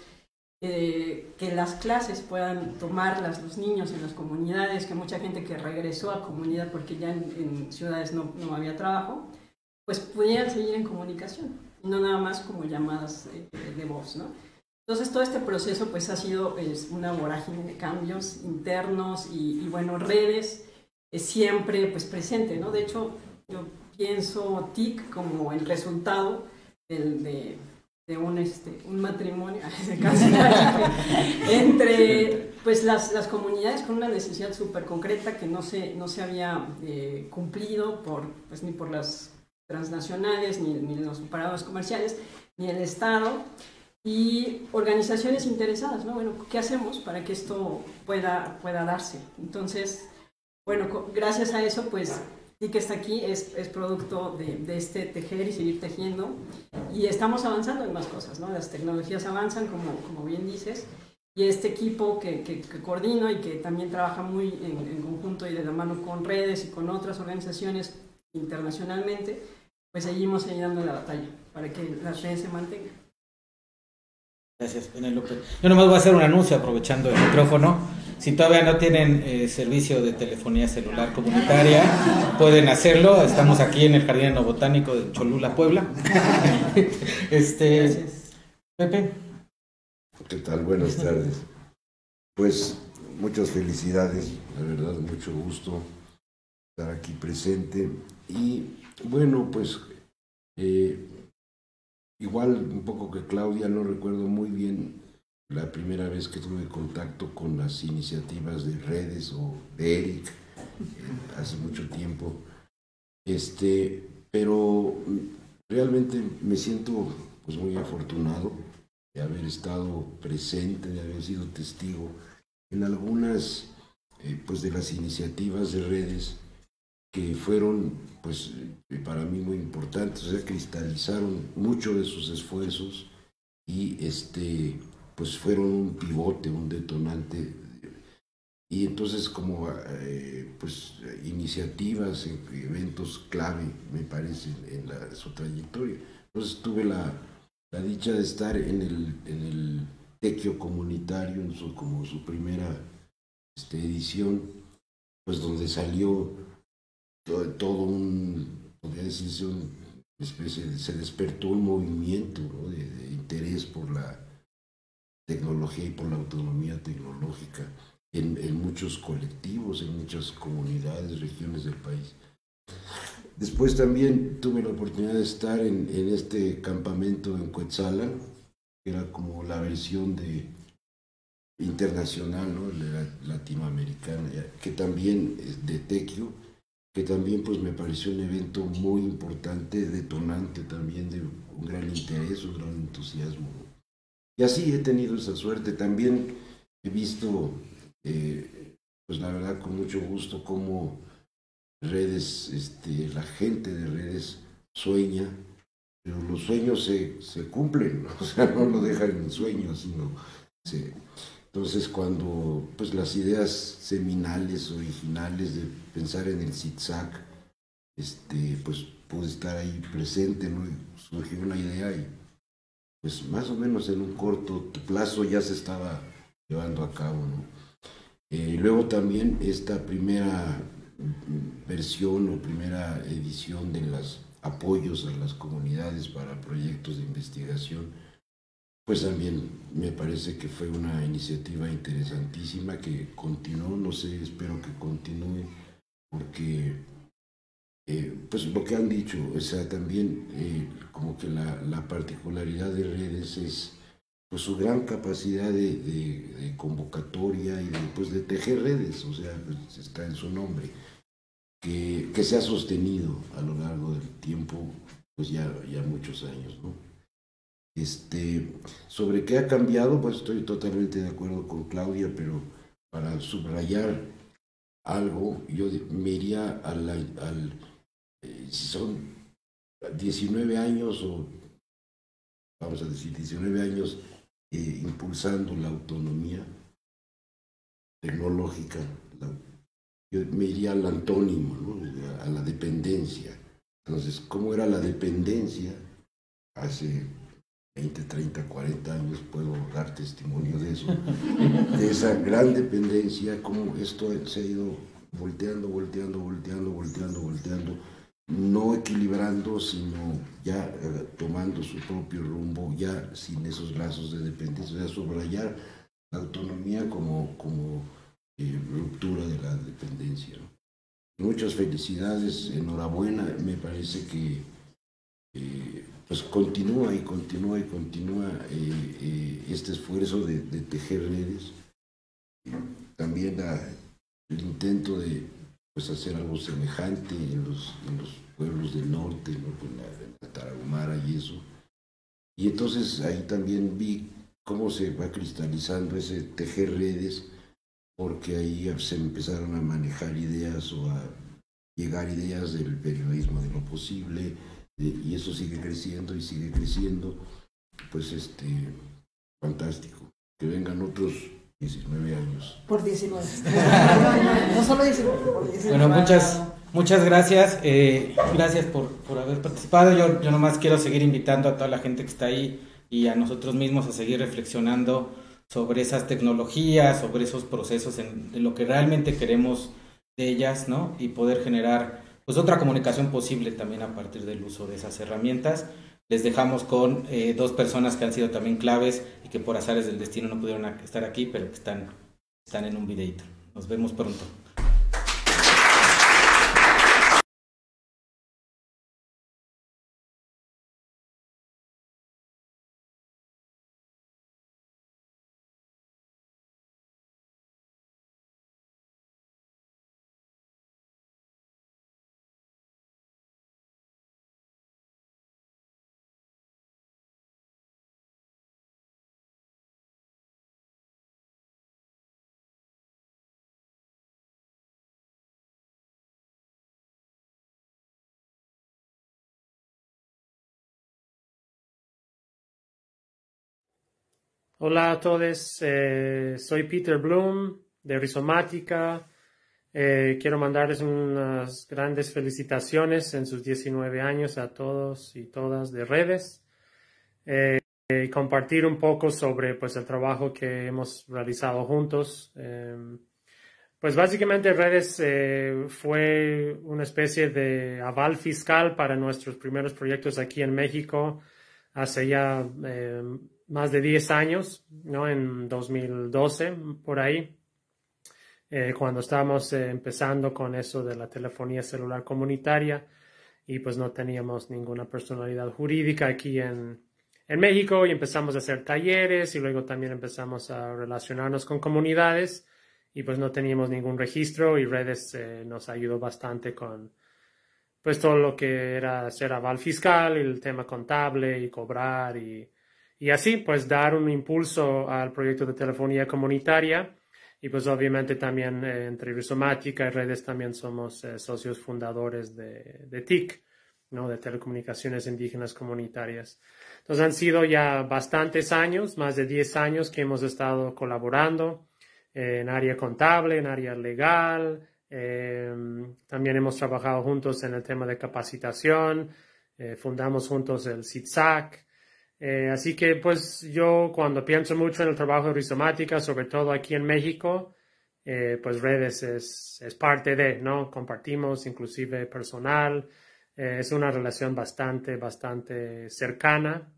S12: eh, que las clases puedan tomarlas los niños en las comunidades, que mucha gente que regresó a comunidad porque ya en, en ciudades no, no había trabajo, pues pudieran seguir en comunicación no nada más como llamadas eh, de voz, ¿no? Entonces todo este proceso pues ha sido es, una vorágine de cambios internos y, y bueno, redes es siempre pues presente, ¿no? De hecho, yo pienso TIC como el resultado del, de, de un, este, un matrimonio entre pues las, las comunidades con una necesidad súper concreta que no se, no se había eh, cumplido por, pues, ni por las transnacionales, ni, ni los operadores comerciales, ni el Estado y organizaciones interesadas, ¿no? Bueno, ¿qué hacemos para que esto pueda, pueda darse? Entonces, bueno, gracias a eso, pues, sí que está aquí, es, es producto de, de este tejer y seguir tejiendo, y estamos avanzando en más cosas, ¿no? Las tecnologías avanzan, como, como bien dices, y este equipo que, que, que coordino y que también trabaja muy en, en conjunto y de la mano con redes y con otras organizaciones internacionalmente, pues seguimos ahí dando la batalla para que las redes se mantengan.
S10: Gracias, Penélope. Yo nomás voy a hacer un anuncio aprovechando el micrófono. Si todavía no tienen eh, servicio de telefonía celular comunitaria, pueden hacerlo. Estamos aquí en el Jardín Botánico de Cholula, Puebla. este, Pepe.
S13: ¿Qué tal? Buenas tardes. Pues muchas felicidades, la verdad, mucho gusto estar aquí presente. Y bueno, pues eh, igual un poco que Claudia, no recuerdo muy bien la primera vez que tuve contacto con las iniciativas de redes o de Eric eh, hace mucho tiempo. Este, pero realmente me siento pues muy afortunado de haber estado presente, de haber sido testigo en algunas eh, pues de las iniciativas de redes que fueron pues eh, para mí muy importantes, o sea, cristalizaron mucho de sus esfuerzos y este pues fueron un pivote, un detonante y entonces como eh, pues iniciativas, eventos clave me parece en la, su trayectoria. Entonces tuve la, la dicha de estar en el, en el tequio comunitario, en su, como su primera este, edición, pues donde salió todo, un, podría decirse, una especie de, se despertó un movimiento de, interés por la tecnología y por la autonomía tecnológica en, muchos colectivos, en muchas comunidades, regiones del país. Después también tuve la oportunidad de estar en, este campamento en Coetzalan, que era como la versión de internacional, ¿no? latinoamericana, que también de Tequio, que también pues me pareció un evento muy importante, detonante también de un gran interés, un gran entusiasmo. Y así he tenido esa suerte. También he visto, eh, pues la verdad con mucho gusto, cómo redes, este, la gente de redes sueña, pero los sueños se, se cumplen, o sea, no lo dejan en sueños, sino se, entonces, cuando pues, las ideas seminales, originales de pensar en el zigzag, este, pues pude estar ahí presente, ¿no? surgió una idea y pues más o menos en un corto plazo ya se estaba llevando a cabo. ¿no? Eh, luego también esta primera versión o primera edición de los apoyos a las comunidades para proyectos de investigación pues también me parece que fue una iniciativa interesantísima que continuó, no sé, espero que continúe, porque eh, pues lo que han dicho, o sea, también eh, como que la, particularidad de redes es pues su gran capacidad de, convocatoria y después pues, de tejer redes, o sea, pues, está en su nombre, que, se ha sostenido a lo largo del tiempo, pues ya, ya muchos años. Este, sobre qué ha cambiado, pues estoy totalmente de acuerdo con Claudia, pero para subrayar algo, yo me iría al eh, si son 19 años o, vamos a decir, 19 años eh, impulsando la autonomía tecnológica, yo me iría al antónimo, a la dependencia. Entonces, ¿cómo era la dependencia hace 20, 30, 40 años puedo dar testimonio de eso, de esa gran dependencia, como esto se ha ido volteando, volteando, volteando, volteando, volteando, no equilibrando, sino ya eh, tomando su propio rumbo, ya sin esos lazos de dependencia, o sea, subrayar la autonomía como, como eh, ruptura de la dependencia. Muchas felicidades, enhorabuena, me parece que eh, pues continúa y continúa y continúa este esfuerzo de, tejer redes. También el intento de pues, hacer algo semejante en los, pueblos del norte, con la, Tarahumara y eso. Y entonces ahí también vi cómo se va cristalizando ese tejer redes, porque ahí se empezaron a manejar ideas o a llegar ideas del periodismo de lo posible, y eso sigue creciendo y sigue creciendo, pues este, fantástico. Que vengan otros 19 años.
S11: Por 19. no solo 19, por 19.
S10: Bueno, muchas, muchas gracias. Eh, gracias por, por, haber participado. Yo, yo nomás quiero seguir invitando a toda la gente que está ahí y a nosotros mismos a seguir reflexionando sobre esas tecnologías, sobre esos procesos, en, de lo que realmente queremos de ellas, ¿no? Y poder generar pues otra comunicación posible también a partir del uso de esas herramientas. Les dejamos con eh, dos personas que han sido también claves y que por azares del destino no pudieron estar aquí, pero que están, están en un videito. Nos vemos pronto.
S14: Hola a todos, eh, soy Peter Bloom de Rizomática. Eh, quiero mandarles unas grandes felicitaciones en sus 19 años a todos y todas de redes. Eh, y compartir un poco sobre pues, el trabajo que hemos realizado juntos. pues básicamente redes fue una especie de aval fiscal para nuestros primeros proyectos aquí en México hace ya más de 10 años, ¿no? En 2012, por ahí, eh, cuando estábamos eh, empezando con eso de la telefonía celular comunitaria y pues no teníamos ninguna personalidad jurídica aquí en, en México y empezamos a hacer talleres y luego también empezamos a relacionarnos con comunidades y pues no teníamos ningún registro y redes eh, nos ayudó bastante con pues todo lo que era hacer aval fiscal el tema contable y cobrar y y así pues dar un impulso al proyecto de telefonía comunitaria y pues obviamente también eh, entre Rizomática y redes también somos eh, socios fundadores de, de, TIC, ¿no? de Telecomunicaciones Indígenas Comunitarias. Entonces han sido ya bastantes años, más de 10 años que hemos estado colaborando eh, en área contable, en área legal, también hemos trabajado juntos en el tema de capacitación, fundamos juntos el CITSAC, eh, así que pues yo cuando pienso mucho en el trabajo de rizomática, sobre todo aquí en México, eh, pues redes es, parte de, ¿no? Compartimos inclusive personal, eh, es una relación bastante, bastante cercana,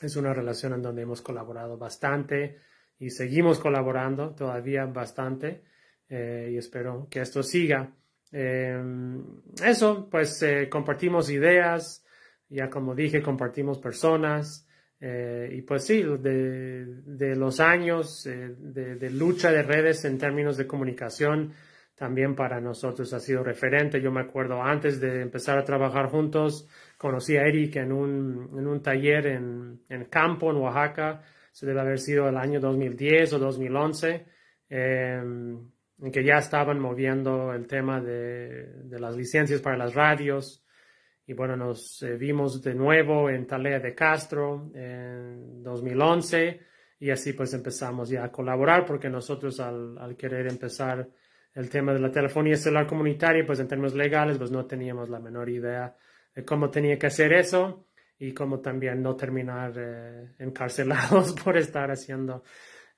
S14: es una relación en donde hemos colaborado bastante y seguimos colaborando todavía bastante y espero que esto siga. eso, pues compartimos ideas, ya como dije, compartimos personas. Eh, y pues sí, de, de los años eh, de, lucha de redes en términos de comunicación, también para nosotros ha sido referente. Yo me acuerdo antes de empezar a trabajar juntos, conocí a Eric en un, en un taller en, en Campo, en Oaxaca. Se debe haber sido el año 2010 o 2011, eh, en que ya estaban moviendo el tema de, de las licencias para las radios. Y bueno, nos eh, vimos de nuevo en Talea de Castro en 2011 y así pues empezamos ya a colaborar porque nosotros al, al, querer empezar el tema de la telefonía celular comunitaria, pues en términos legales, pues no teníamos la menor idea de cómo tenía que hacer eso y cómo también no terminar eh, encarcelados por estar haciendo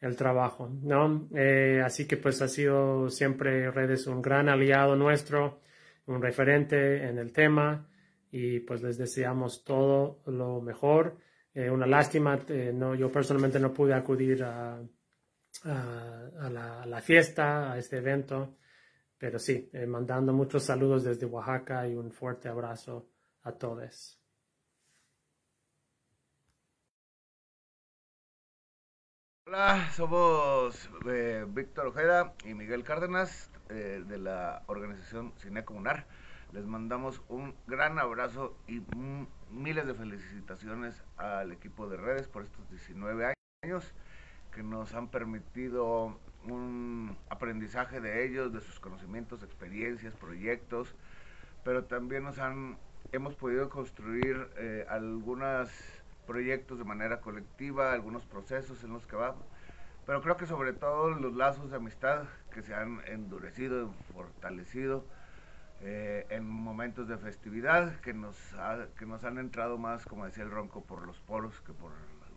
S14: el trabajo, ¿no? Eh, así que pues ha sido siempre Redes un gran aliado nuestro, un referente en el tema y pues les deseamos todo lo mejor. Eh, una lástima, eh, no, yo personalmente no pude acudir a, a, la, fiesta, a este evento, pero sí, eh, mandando muchos saludos desde Oaxaca y un fuerte abrazo a todos.
S15: Hola, somos Víctor Ojeda y Miguel Cárdenas de la organización Cine Comunar. Les mandamos un gran abrazo y miles de felicitaciones al equipo de redes por estos 19 años que nos han permitido un aprendizaje de ellos, de sus conocimientos, experiencias, proyectos, pero también nos han hemos podido construir eh, algunos proyectos de manera colectiva, algunos procesos en los que vamos, pero creo que sobre todo los lazos de amistad que se han endurecido, fortalecido, eh, en momentos de festividad que nos, que nos han entrado más, como decía el Ronco, por los poros que por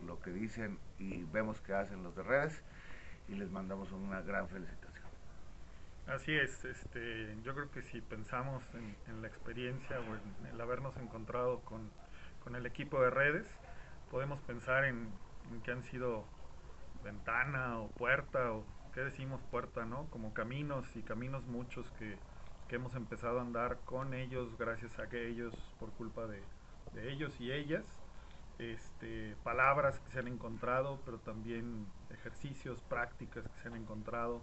S15: lo que dicen y vemos que hacen los de redes y les mandamos una gran felicitación.
S16: Así es, este, yo creo que si pensamos en, la experiencia o en el habernos encontrado con, con, el equipo de redes, podemos pensar en, que han sido ventana o puerta o qué decimos puerta, ¿no? Como caminos y caminos muchos que, que hemos empezado a andar con ellos gracias a que ellos, por culpa de, de ellos y ellas, este, palabras que se han encontrado, pero también ejercicios, prácticas que se han encontrado,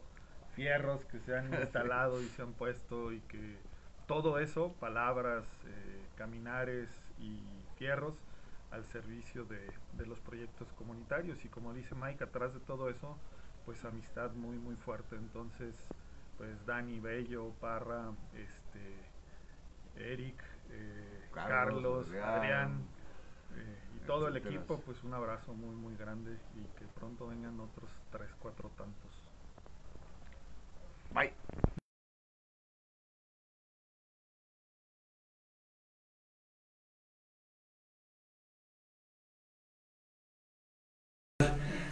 S16: fierros que se han instalado y se han puesto y que todo eso, palabras, eh, caminares y fierros al servicio de, de, los proyectos comunitarios y como dice Mike, atrás de todo eso, pues amistad muy muy fuerte. Entonces, pues Dani Bello, Parra, este, Eric, eh, Carlos, Adrián, eh, y todo el equipo, pues un abrazo muy muy grande y que pronto vengan otros tres, cuatro tantos.
S15: Bye.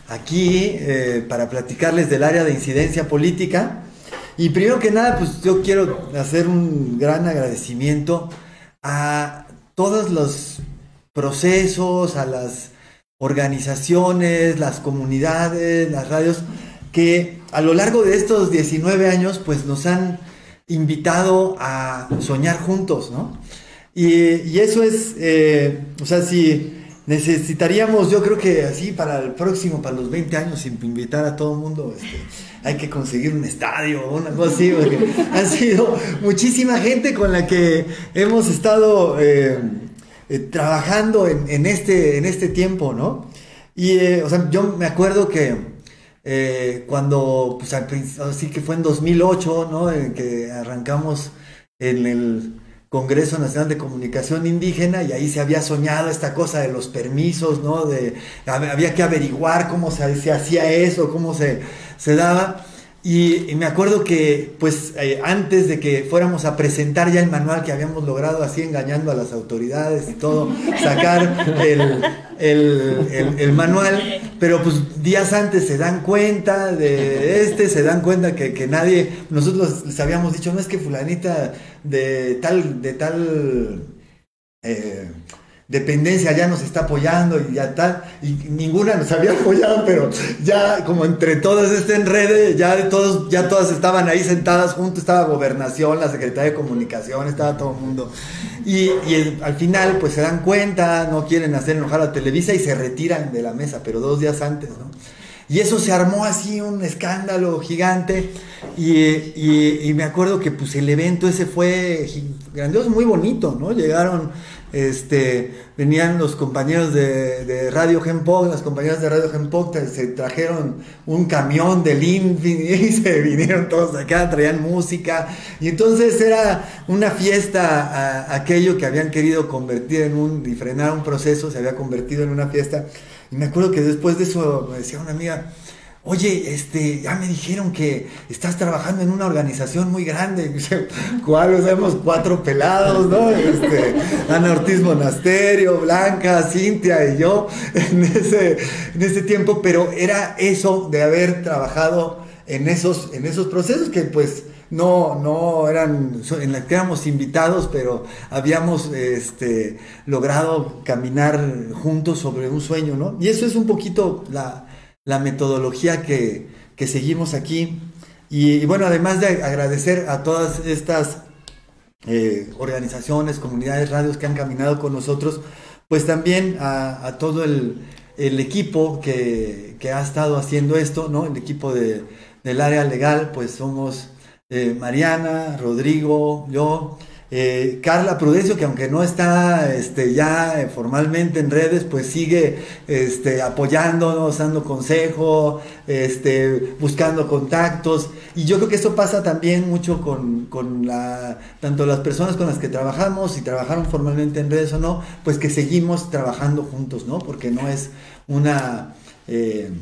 S17: Aquí eh, para platicarles del área de incidencia política. Y primero que nada, pues yo quiero hacer un gran agradecimiento a todos los procesos, a las organizaciones, las comunidades, las radios, que a lo largo de estos 19 años, pues nos han invitado a soñar juntos, ¿no? Y, eso es, eh, o sea, si necesitaríamos, yo creo que así para el próximo, para los 20 años, invitar a todo el mundo, este, hay que conseguir un estadio o una cosa así, porque ha sido muchísima gente con la que hemos estado eh, eh, trabajando en, este, en este tiempo, ¿no? Y, o sea, yo me acuerdo que eh, cuando, pues así que fue en 2008, ¿no? Que arrancamos en el Congreso Nacional de Comunicación Indígena y ahí se había soñado esta cosa de los permisos, ¿no? De, había que averiguar cómo se, hacía eso, cómo se, se daba. Y, me acuerdo que, pues, eh, antes de que fuéramos a presentar ya el manual que habíamos logrado así engañando a las autoridades y todo, sacar el, el, manual, pero pues días antes se dan cuenta de este, se dan cuenta que, que, nadie, nosotros les habíamos dicho, no es que fulanita de tal, de tal... Eh, dependencia ya nos está apoyando y ya tal, y ninguna nos había apoyado, pero ya como entre todas este enrede, ya de todos, ya todas estaban ahí sentadas juntos, estaba gobernación, la secretaria de comunicación, estaba todo el mundo. Y, al final pues se dan cuenta, no quieren hacer enojar a Televisa y se retiran de la mesa, pero dos días antes, ¿no? Y eso se armó así un escándalo gigante. Y, y, me acuerdo que pues el evento ese fue grandioso, muy bonito, ¿no? Llegaron este, venían los compañeros de, Radio Genpok, las compañeras de Radio Genpok se trajeron un camión del INFI y se vinieron todos acá, traían música. Y entonces era una fiesta aquello que habían querido convertir en un y frenar un proceso, se había convertido en una fiesta. Y me acuerdo que después de eso me decía una amiga, oye, este, ya me dijeron que estás trabajando en una organización muy grande. ¿Cuál? Sabemos cuatro pelados, ¿no? Este, Ana Ortiz Monasterio, Blanca, Cintia y yo en ese, en ese tiempo, pero era eso de haber trabajado en esos, en esos procesos que pues no, no eran, en la que éramos invitados, pero habíamos este, logrado caminar juntos sobre un sueño, ¿no? Y eso es un poquito la, la metodología que, seguimos aquí. Y, bueno, además de agradecer a todas estas eh, organizaciones, comunidades, radios que han caminado con nosotros, pues también a, todo el, equipo que, ha estado haciendo esto, ¿no? El equipo de, del área legal, pues somos eh, Mariana, Rodrigo, yo, eh, Carla Prudencio, que aunque no está este, ya eh, formalmente en redes, pues sigue este, apoyándonos, dando consejo, este, buscando contactos. Y yo creo que eso pasa también mucho con, tanto las personas con las que trabajamos, si trabajaron formalmente en redes o no, pues que seguimos trabajando juntos, ¿no? Porque no es una... Eh,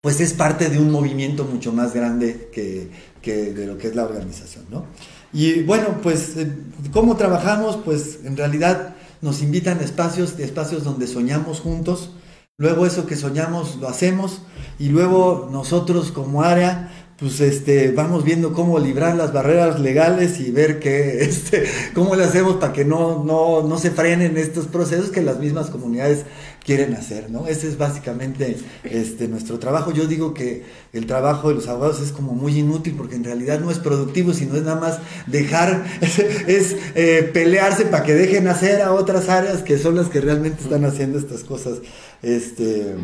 S17: pues es parte de un movimiento mucho más grande que, que de lo que es la organización, ¿no? Y bueno, pues, eh, ¿cómo trabajamos? Pues en realidad nos invitan a espacios, espacios donde soñamos juntos, luego eso que soñamos lo hacemos y luego nosotros como área pues este, vamos viendo cómo librar las barreras legales y ver que, este, cómo le hacemos para que no, no, no se frenen estos procesos que las mismas comunidades quieren hacer, ¿no? Ese es básicamente este, nuestro trabajo. Yo digo que el trabajo de los abogados es como muy inútil porque en realidad no es productivo, sino es nada más dejar, es, eh, pelearse para que dejen hacer a otras áreas que son las que realmente están haciendo estas cosas este,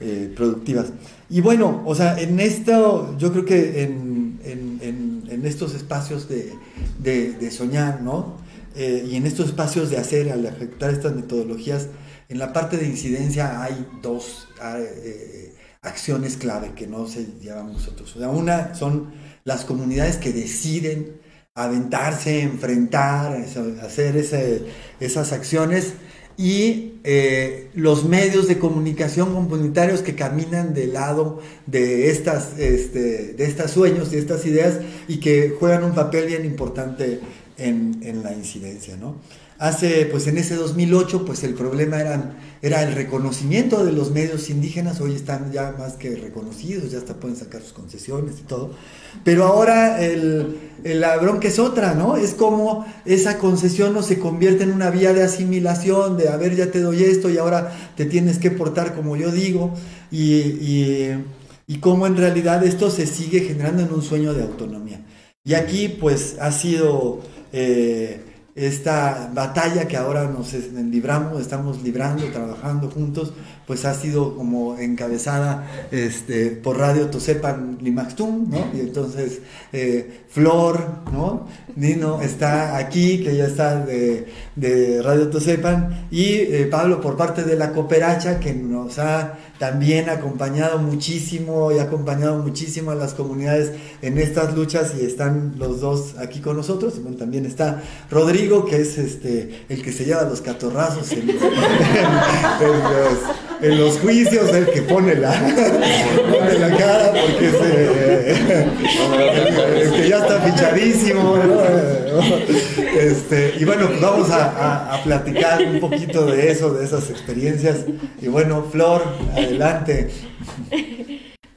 S17: eh, productivas. Y bueno, o sea, en esto, yo creo que en, en, en, estos espacios de, de, soñar, ¿no? Eh, y en estos espacios de hacer, al afectar estas metodologías, en la parte de incidencia hay dos ah, eh, acciones clave que no se llevan nosotros. Una son las comunidades que deciden aventarse, enfrentar, hacer esas acciones y eh, los medios de comunicación comunitarios que caminan del lado de estas, este, de estos sueños, de estas ideas y que juegan un papel bien importante en, en la incidencia, ¿no? Hace, pues en ese 2008, pues el problema era, el reconocimiento de los medios indígenas, hoy están ya más que reconocidos, ya hasta pueden sacar sus concesiones y todo, pero ahora el, el, la bronca es otra, ¿no? Es como esa concesión no se convierte en una vía de asimilación, de a ver, ya te doy esto y ahora te tienes que portar como yo digo, y, y, y cómo en realidad esto se sigue generando en un sueño de autonomía. Y aquí pues ha sido... Eh, esta batalla que ahora nos libramos, estamos librando, trabajando juntos, pues ha sido como encabezada este, por Radio Tosepan Limaxtum, ¿no? Y entonces eh, Flor, ¿no? Nino está aquí, que ya está de, de Radio Tosepan, y eh, Pablo por parte de la Cooperacha, que nos ha también acompañado muchísimo y ha acompañado muchísimo a las comunidades en estas luchas y están los dos aquí con nosotros. También está Rodrigo, que es este el que se lleva los catorrazos en, los, juicios, el que pone la, pone la cara porque es que ya está fichadísimo. Este, y bueno, pues vamos a, a platicar un poquito de eso, de esas experiencias. Y bueno, Flor, Adelante.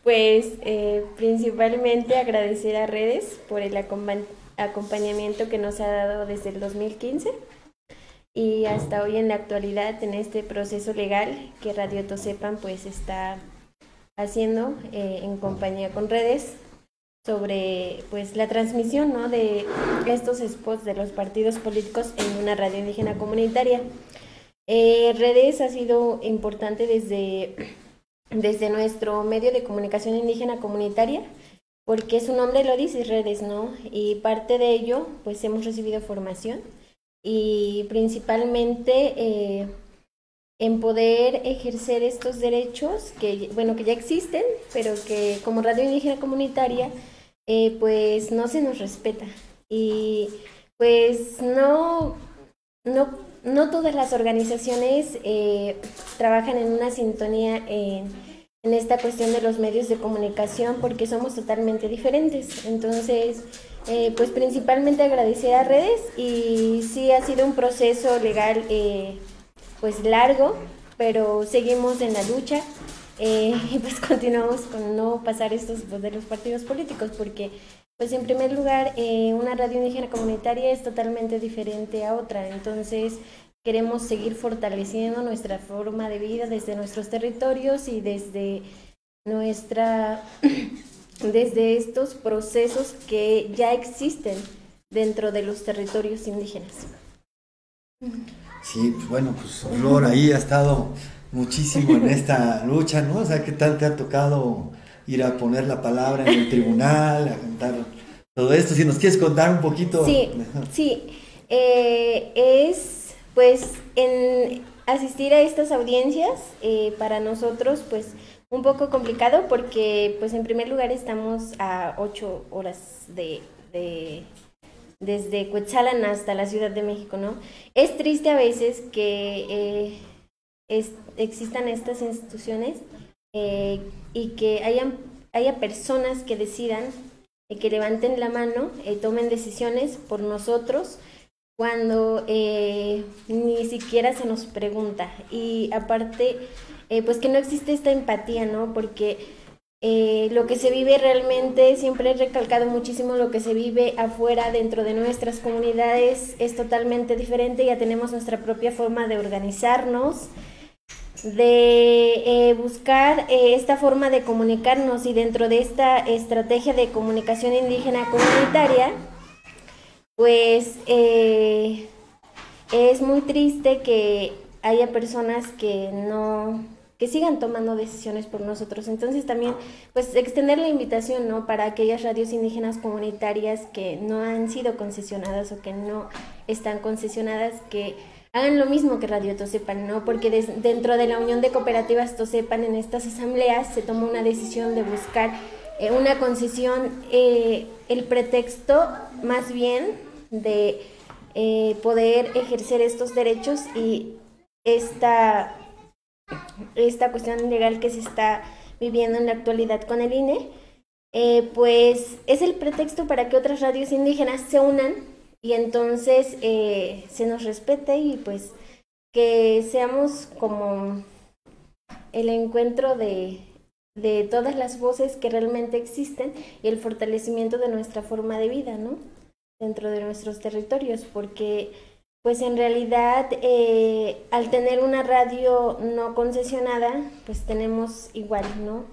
S18: Pues eh, principalmente agradecer a Redes por el acompañamiento que nos ha dado desde el 2015 y hasta hoy en la actualidad en este proceso legal que Radio Tosepan pues está haciendo eh, en compañía con Redes sobre pues la transmisión ¿no? de estos spots de los partidos políticos en una radio indígena comunitaria. Eh, redes ha sido importante desde, desde nuestro medio de comunicación indígena comunitaria, porque su nombre lo dice, redes, ¿no? Y parte de ello, pues hemos recibido formación y principalmente eh, en poder ejercer estos derechos que, bueno, que ya existen, pero que como radio indígena comunitaria, eh, pues no se nos respeta. Y pues no, no no todas las organizaciones eh, trabajan en una sintonía en, esta cuestión de los medios de comunicación porque somos totalmente diferentes. Entonces, eh, pues principalmente agradecer a redes y sí ha sido un proceso legal eh, pues largo, pero seguimos en la lucha y pues continuamos con no pasar estos pues, de los partidos políticos porque pues en primer lugar, eh, una radio indígena comunitaria es totalmente diferente a otra, entonces queremos seguir fortaleciendo nuestra forma de vida desde nuestros territorios y desde nuestra desde estos procesos que ya existen dentro de los territorios indígenas.
S17: Sí, pues bueno, pues Flor ahí ha estado muchísimo en esta lucha, ¿no? O sea, ¿qué tal te ha tocado ir a poner la palabra en el tribunal, a cantar todo esto. Si nos quieres contar un poquito.
S18: Sí, sí. Eh, es pues en asistir a estas audiencias eh, para nosotros pues un poco complicado porque pues en primer lugar estamos a ocho horas de, de desde Cuetzalan hasta la Ciudad de México, ¿no? Es triste a veces que eh, existan estas instituciones y que hayan, haya personas que decidan, y que levanten la mano, y tomen decisiones por nosotros cuando eh, ni siquiera se nos pregunta. Y aparte, eh, pues que no existe esta empatía, ¿no? Porque eh, lo que se vive realmente, siempre he recalcado muchísimo lo que se vive afuera, dentro de nuestras comunidades, es totalmente diferente, ya tenemos nuestra propia forma de organizarnos, de eh, buscar esta forma de comunicarnos y dentro de esta estrategia de comunicación indígena comunitaria, pues es muy triste que haya personas que no que sigan tomando decisiones por nosotros. Entonces también, pues extender la invitación, ¿no? Para aquellas radios indígenas comunitarias que no han sido concesionadas o que no están concesionadas, que hagan lo mismo que Radio Tosepan, ¿no? Porque dentro de la Unión de Cooperativas Tosepan, en estas asambleas, se tomó una decisión de buscar eh, una concesión, eh, el pretexto más bien de eh, poder ejercer estos derechos y esta esta cuestión legal que se está viviendo en la actualidad con el INE, eh, pues es el pretexto para que otras radios indígenas se unan y entonces eh, se nos respete y pues que seamos como el encuentro de, de todas las voces que realmente existen y el fortalecimiento de nuestra forma de vida, ¿no? Dentro de nuestros territorios, porque pues en realidad eh, al tener una radio no concesionada, pues tenemos igual, ¿no?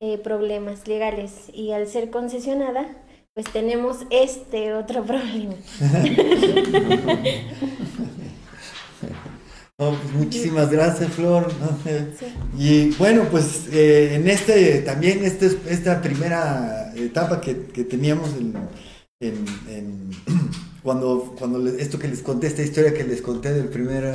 S18: Eh, problemas legales y al ser concesionada, pues tenemos este otro problema.
S17: Pues muchísimas gracias, Flor. Y bueno, pues eh, en este también este, esta primera etapa que, teníamos en cuando, cuando esto que les conté, esta historia que les conté del primer,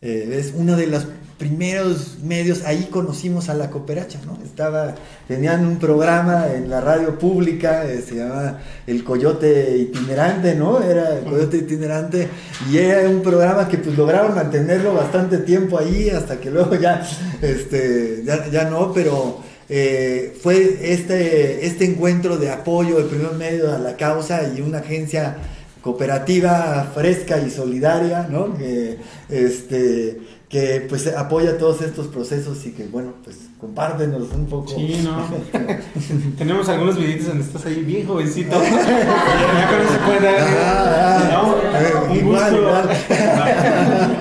S17: eh, es uno de los primeros medios, ahí conocimos a la cooperacha, ¿no? Estaba, tenían un programa en la radio pública, eh, se llamaba El Coyote Itinerante, ¿no? Era El Coyote Itinerante, y era un programa que pues lograron mantenerlo bastante tiempo ahí, hasta que luego ya, este, ya, ya no, pero... Eh, fue este, este encuentro de apoyo del primer medio a la causa y una agencia cooperativa fresca y solidaria, ¿no? Que, este, que pues apoya todos estos procesos y que, bueno, pues compártenos un poco.
S19: Sí, no. Tenemos algunos videitos donde estás ahí bien jovencito. ya con se puede dar. Ah, ah. un, gusto,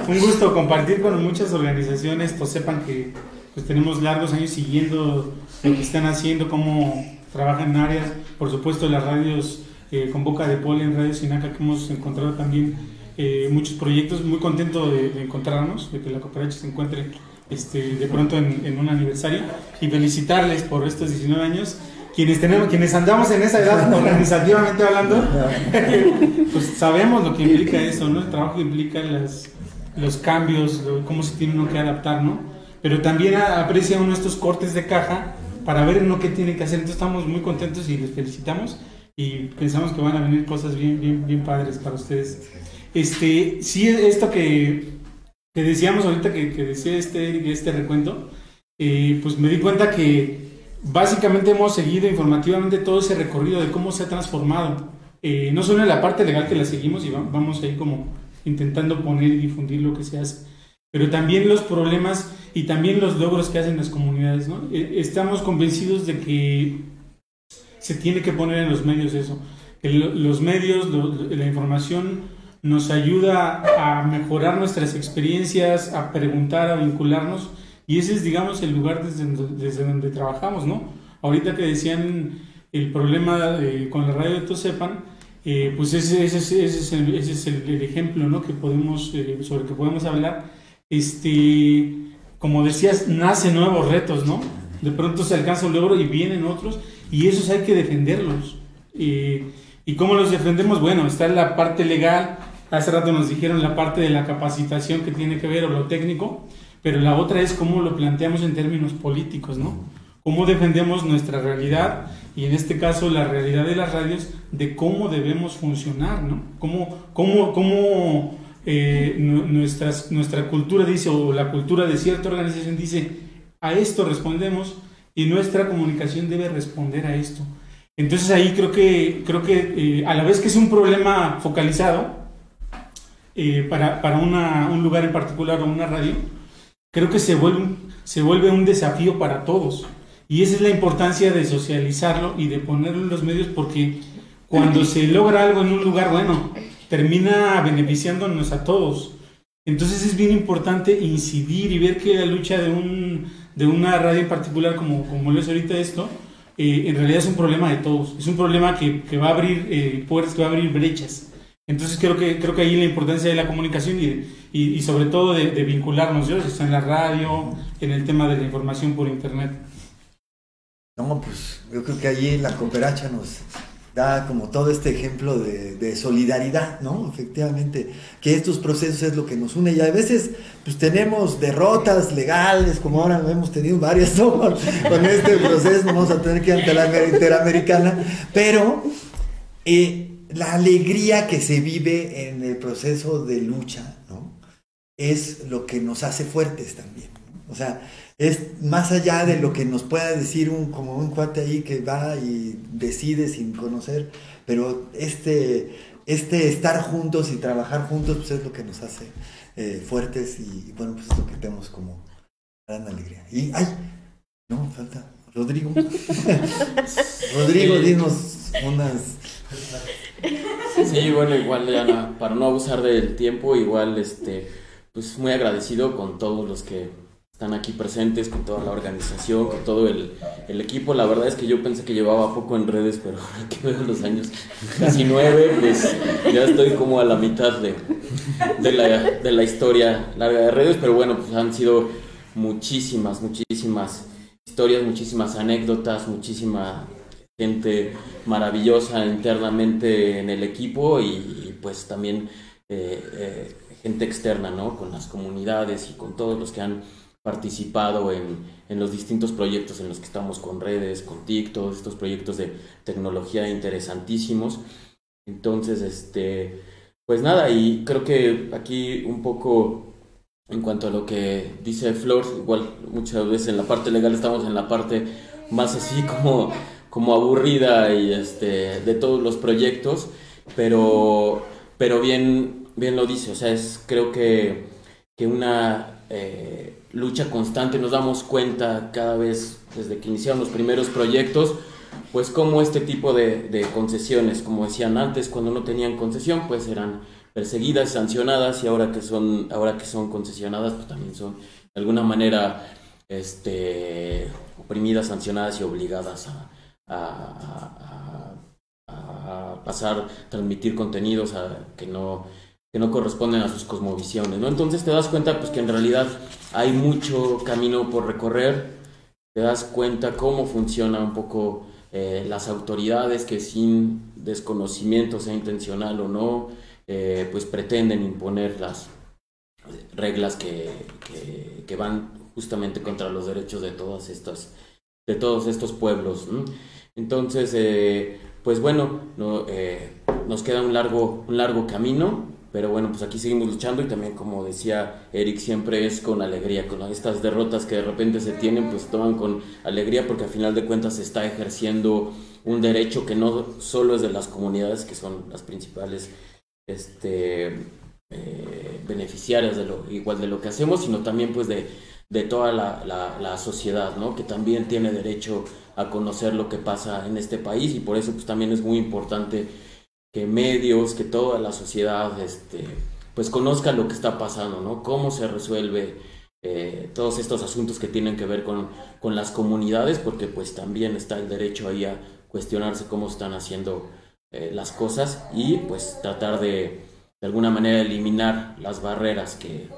S19: un gusto compartir con muchas organizaciones, pues sepan que pues tenemos largos años siguiendo lo que están haciendo, cómo trabajan en áreas, por supuesto las radios eh, con Boca de Poli en Radio Sinaca, que hemos encontrado también eh, muchos proyectos. Muy contento de, encontrarnos, de que la cooperacha se encuentre este, de pronto en, un aniversario y felicitarles por estos 19 años. Quienes, tenemos, quienes andamos en esa edad organizativamente hablando, pues sabemos lo que implica eso, ¿no? El trabajo que implica las, los cambios, cómo se tiene uno que adaptar, ¿no? Pero también aprecia uno estos cortes de caja para ver en lo que tiene que hacer. Entonces estamos muy contentos y les felicitamos y pensamos que van a venir cosas bien, bien, bien padres para ustedes. Este, sí, esto que, que decíamos ahorita, que, que decía este, este recuento, eh, pues me di cuenta que básicamente hemos seguido informativamente todo ese recorrido de cómo se ha transformado. Eh, no solo en la parte legal que la seguimos y vamos ahí como intentando poner y difundir lo que se hace, pero también los problemas y también los logros que hacen las comunidades. ¿no? Eh, estamos convencidos de que se tiene que poner en los medios eso. los medios, la información nos ayuda a mejorar nuestras experiencias, a preguntar, a vincularnos, y ese es, digamos, el lugar desde, desde donde trabajamos, ¿no? Ahorita que decían el problema con la radio de Tosepan, eh, pues ese, ese, ese, es, el, ese es el, ejemplo, ¿no? Que podemos, eh, sobre el que podemos hablar. Este, como decías, nacen nuevos retos, ¿no? De pronto se alcanza un logro y vienen otros y esos hay que defenderlos. ¿Y cómo los defendemos? Bueno, está la parte legal, hace rato nos dijeron la parte de la capacitación que tiene que ver o lo técnico, pero la otra es cómo lo planteamos en términos políticos, ¿no? Cómo defendemos nuestra realidad y en este caso la realidad de las radios de cómo debemos funcionar, ¿no? Cómo, cómo, cómo eh, nuestra cultura dice, o la cultura de cierta organización dice, a esto respondemos y nuestra comunicación debe responder a esto. Entonces ahí creo que, creo que eh, a la vez que es un problema focalizado eh, para, para un lugar en particular o una radio,
S20: creo que se vuelve, se vuelve un desafío para todos. Y esa es la importancia de socializarlo y de ponerlo en los medios porque cuando se logra algo en un lugar, bueno, termina beneficiándonos a todos. Entonces es bien importante incidir y ver que la lucha de, un, de una radio en particular, como, como lo es ahorita esto, eh, en realidad es un problema de todos. Es un problema que, que va a abrir eh, puertas, que va a abrir brechas. Entonces creo que, creo que ahí la importancia de la comunicación y, y, sobre todo de, vincularnos, ¿no? está en la radio, en el tema de la información por internet.
S17: No, pues yo creo que allí la cooperacha nos da como todo este ejemplo de, solidaridad, ¿no? Efectivamente, que estos procesos es lo que nos une y a veces pues tenemos derrotas legales, como ahora hemos tenido varias. Con, este proceso vamos a tener que ir ante la Interamericana, pero eh, la alegría que se vive en el proceso de lucha, ¿no? Es lo que nos hace fuertes también. O sea, es más allá de lo que nos pueda decir un, como un cuate ahí que va y decide sin conocer, pero este, este estar juntos y trabajar juntos pues es lo que nos hace eh, fuertes y, bueno, pues es lo que tenemos como gran alegría. Y, ay, no, falta Rodrigo. Rodrigo, dinos unas...
S21: Sí, bueno, igual ya no- para no abusar del tiempo, igual este, pues muy agradecido con todos los que están aquí presentes, con toda la organización, con todo el, el equipo. La verdad es que yo pensé que llevaba poco en redes, pero ahora que veo los años, casi nueve, pues ya estoy como a la mitad de, de, la, de la historia larga de redes, pero bueno, pues han sido muchísimas, muchísimas historias, muchísimas anécdotas, muchísima gente maravillosa internamente en el equipo y, pues también eh, eh, gente externa, ¿no? Con las comunidades y con todos los que han participado en, en los distintos proyectos en los que estamos con redes, con TikTok, estos proyectos de tecnología interesantísimos. Entonces, este, pues nada, y creo que aquí un poco en cuanto a lo que dice Flor, igual muchas veces en la parte legal estamos en la parte más así como, como aburrida y este, de todos los proyectos, pero, pero bien, bien lo dice, o sea, es creo que, que una eh, lucha constante, nos damos cuenta cada vez desde que iniciaron los primeros proyectos, pues como este tipo de, concesiones, como decían antes, cuando no tenían concesión, pues eran perseguidas, sancionadas y ahora que son, ahora que son concesionadas, pues también son de alguna manera este, oprimidas, sancionadas y obligadas a, a, pasar, transmitir contenidos que, no, que no corresponden a sus cosmovisiones, ¿no? Entonces te das cuenta pues que en realidad hay mucho camino por recorrer, te das cuenta cómo funciona un poco eh, las autoridades que sin desconocimiento, sea intencional o no, eh, pues pretenden imponer las reglas que, que, van justamente contra los derechos de todas estas de todos estos pueblos entonces eh, pues bueno no, nos queda un largo un largo camino pero bueno pues aquí seguimos luchando y también como decía Eric siempre es con alegría con estas derrotas que de repente se tienen pues toman con alegría porque al final de cuentas se está ejerciendo un derecho que no solo es de las comunidades que son las principales este, eh, beneficiarias de lo, igual de lo que hacemos, sino también pues de, de toda la, la, sociedad, ¿no? que también tiene derecho a conocer lo que pasa en este país y por eso pues también es muy importante que medios, que toda la sociedad este, pues conozca lo que está pasando, ¿no? cómo se resuelve eh, todos estos asuntos que tienen que ver con, con las comunidades, porque pues también está el derecho ahí a cuestionarse cómo están haciendo eh, las cosas y pues tratar de de alguna manera eliminar las barreras que,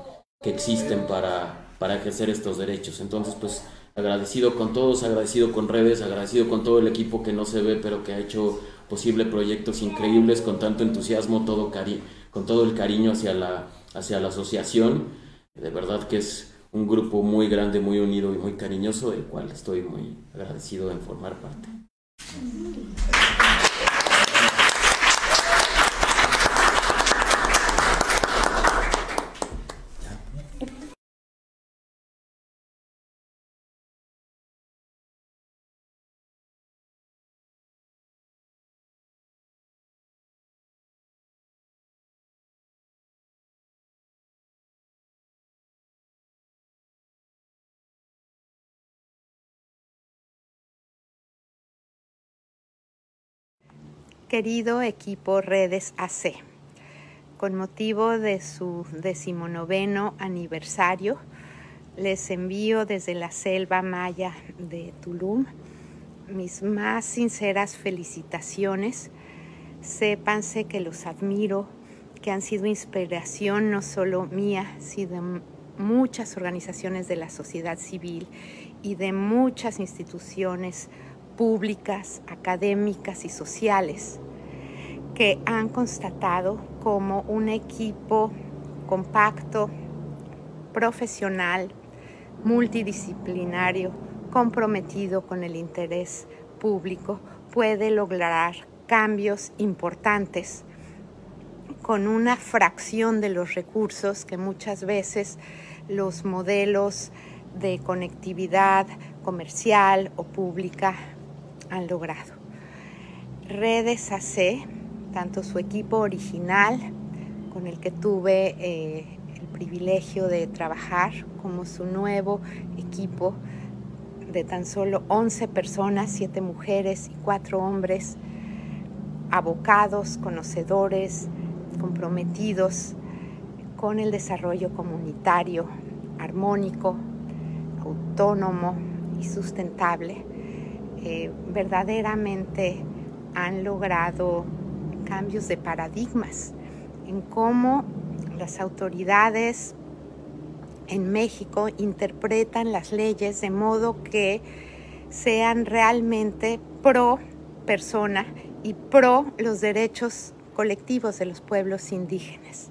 S21: que existen para, para ejercer estos derechos. Entonces pues agradecido con todos, agradecido con redes, agradecido con todo el equipo que no se ve pero que ha hecho posible proyectos increíbles con tanto entusiasmo, todo cari con todo el cariño hacia la, hacia la asociación. De verdad que es un grupo muy grande, muy unido y muy cariñoso, del cual estoy muy agradecido en formar parte.
S22: Querido equipo Redes AC, con motivo de su decimonoveno aniversario, les envío desde la selva maya de Tulum mis más sinceras felicitaciones. Sépanse que los admiro, que han sido inspiración no solo mía, sino de muchas organizaciones de la sociedad civil y de muchas instituciones públicas, académicas y sociales que han constatado como un equipo compacto, profesional, multidisciplinario, comprometido con el interés público, puede lograr cambios importantes con una fracción de los recursos que muchas veces los modelos de conectividad comercial o pública han logrado. Redes AC, tanto su equipo original, con el que tuve eh, el privilegio de trabajar, como su nuevo equipo de tan solo 11 personas, 7 mujeres y 4 hombres, abocados, conocedores, comprometidos con el desarrollo comunitario, armónico, autónomo y sustentable eh, verdaderamente han logrado cambios de paradigmas en cómo las autoridades en México interpretan las leyes de modo que sean realmente pro persona y pro los derechos colectivos de los pueblos indígenas.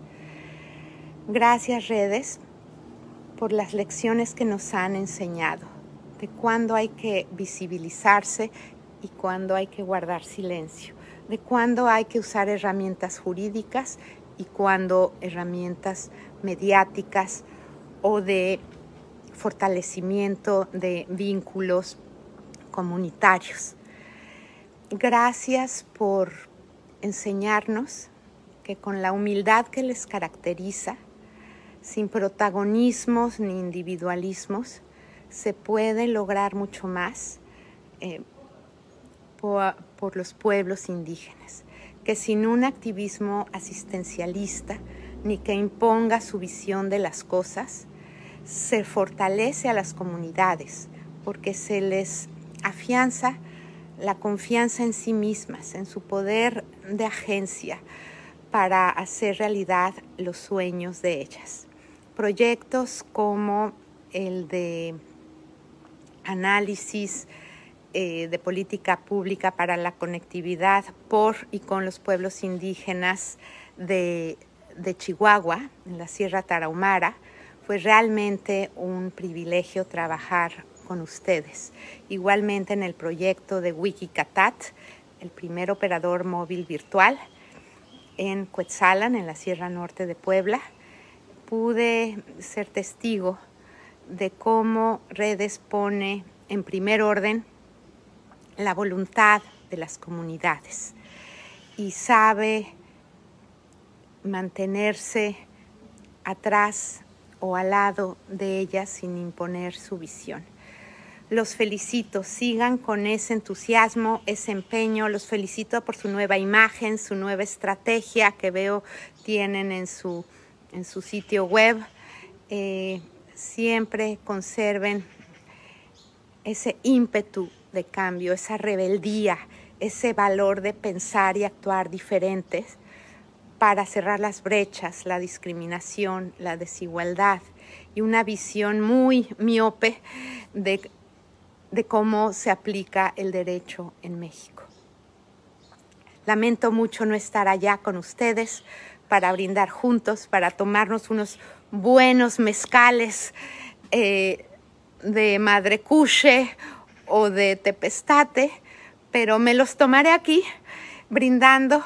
S22: Gracias redes por las lecciones que nos han enseñado de cuándo hay que visibilizarse y cuándo hay que guardar silencio, de cuándo hay que usar herramientas jurídicas y cuándo herramientas mediáticas o de fortalecimiento de vínculos comunitarios. Gracias por enseñarnos que con la humildad que les caracteriza, sin protagonismos ni individualismos, se puede lograr mucho más eh, por, por los pueblos indígenas, que sin un activismo asistencialista ni que imponga su visión de las cosas, se fortalece a las comunidades porque se les afianza la confianza en sí mismas, en su poder de agencia para hacer realidad los sueños de ellas. Proyectos como el de análisis eh, de política pública para la conectividad por y con los pueblos indígenas de, de Chihuahua, en la Sierra Tarahumara. Fue realmente un privilegio trabajar con ustedes. Igualmente en el proyecto de Wikicatat, el primer operador móvil virtual en Cuetzalan, en la Sierra Norte de Puebla, pude ser testigo de cómo Redes pone en primer orden la voluntad de las comunidades y sabe mantenerse atrás o al lado de ellas sin imponer su visión. Los felicito, sigan con ese entusiasmo, ese empeño, los felicito por su nueva imagen, su nueva estrategia que veo tienen en su, en su sitio web. Eh, siempre conserven ese ímpetu de cambio, esa rebeldía, ese valor de pensar y actuar diferentes para cerrar las brechas, la discriminación, la desigualdad y una visión muy miope de, de cómo se aplica el derecho en México. Lamento mucho no estar allá con ustedes para brindar juntos, para tomarnos unos buenos mezcales eh, de Madre Cuche o de Tepestate, pero me los tomaré aquí brindando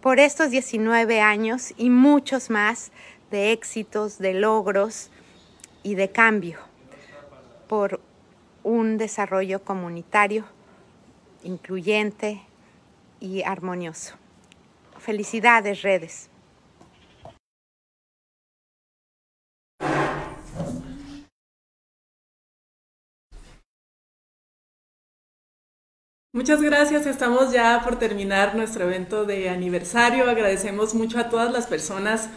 S22: por estos 19 años y muchos más de éxitos, de logros y de cambio, por un desarrollo comunitario incluyente y armonioso. Felicidades, redes.
S2: Muchas gracias, estamos ya por terminar nuestro evento de aniversario. Agradecemos mucho a todas las personas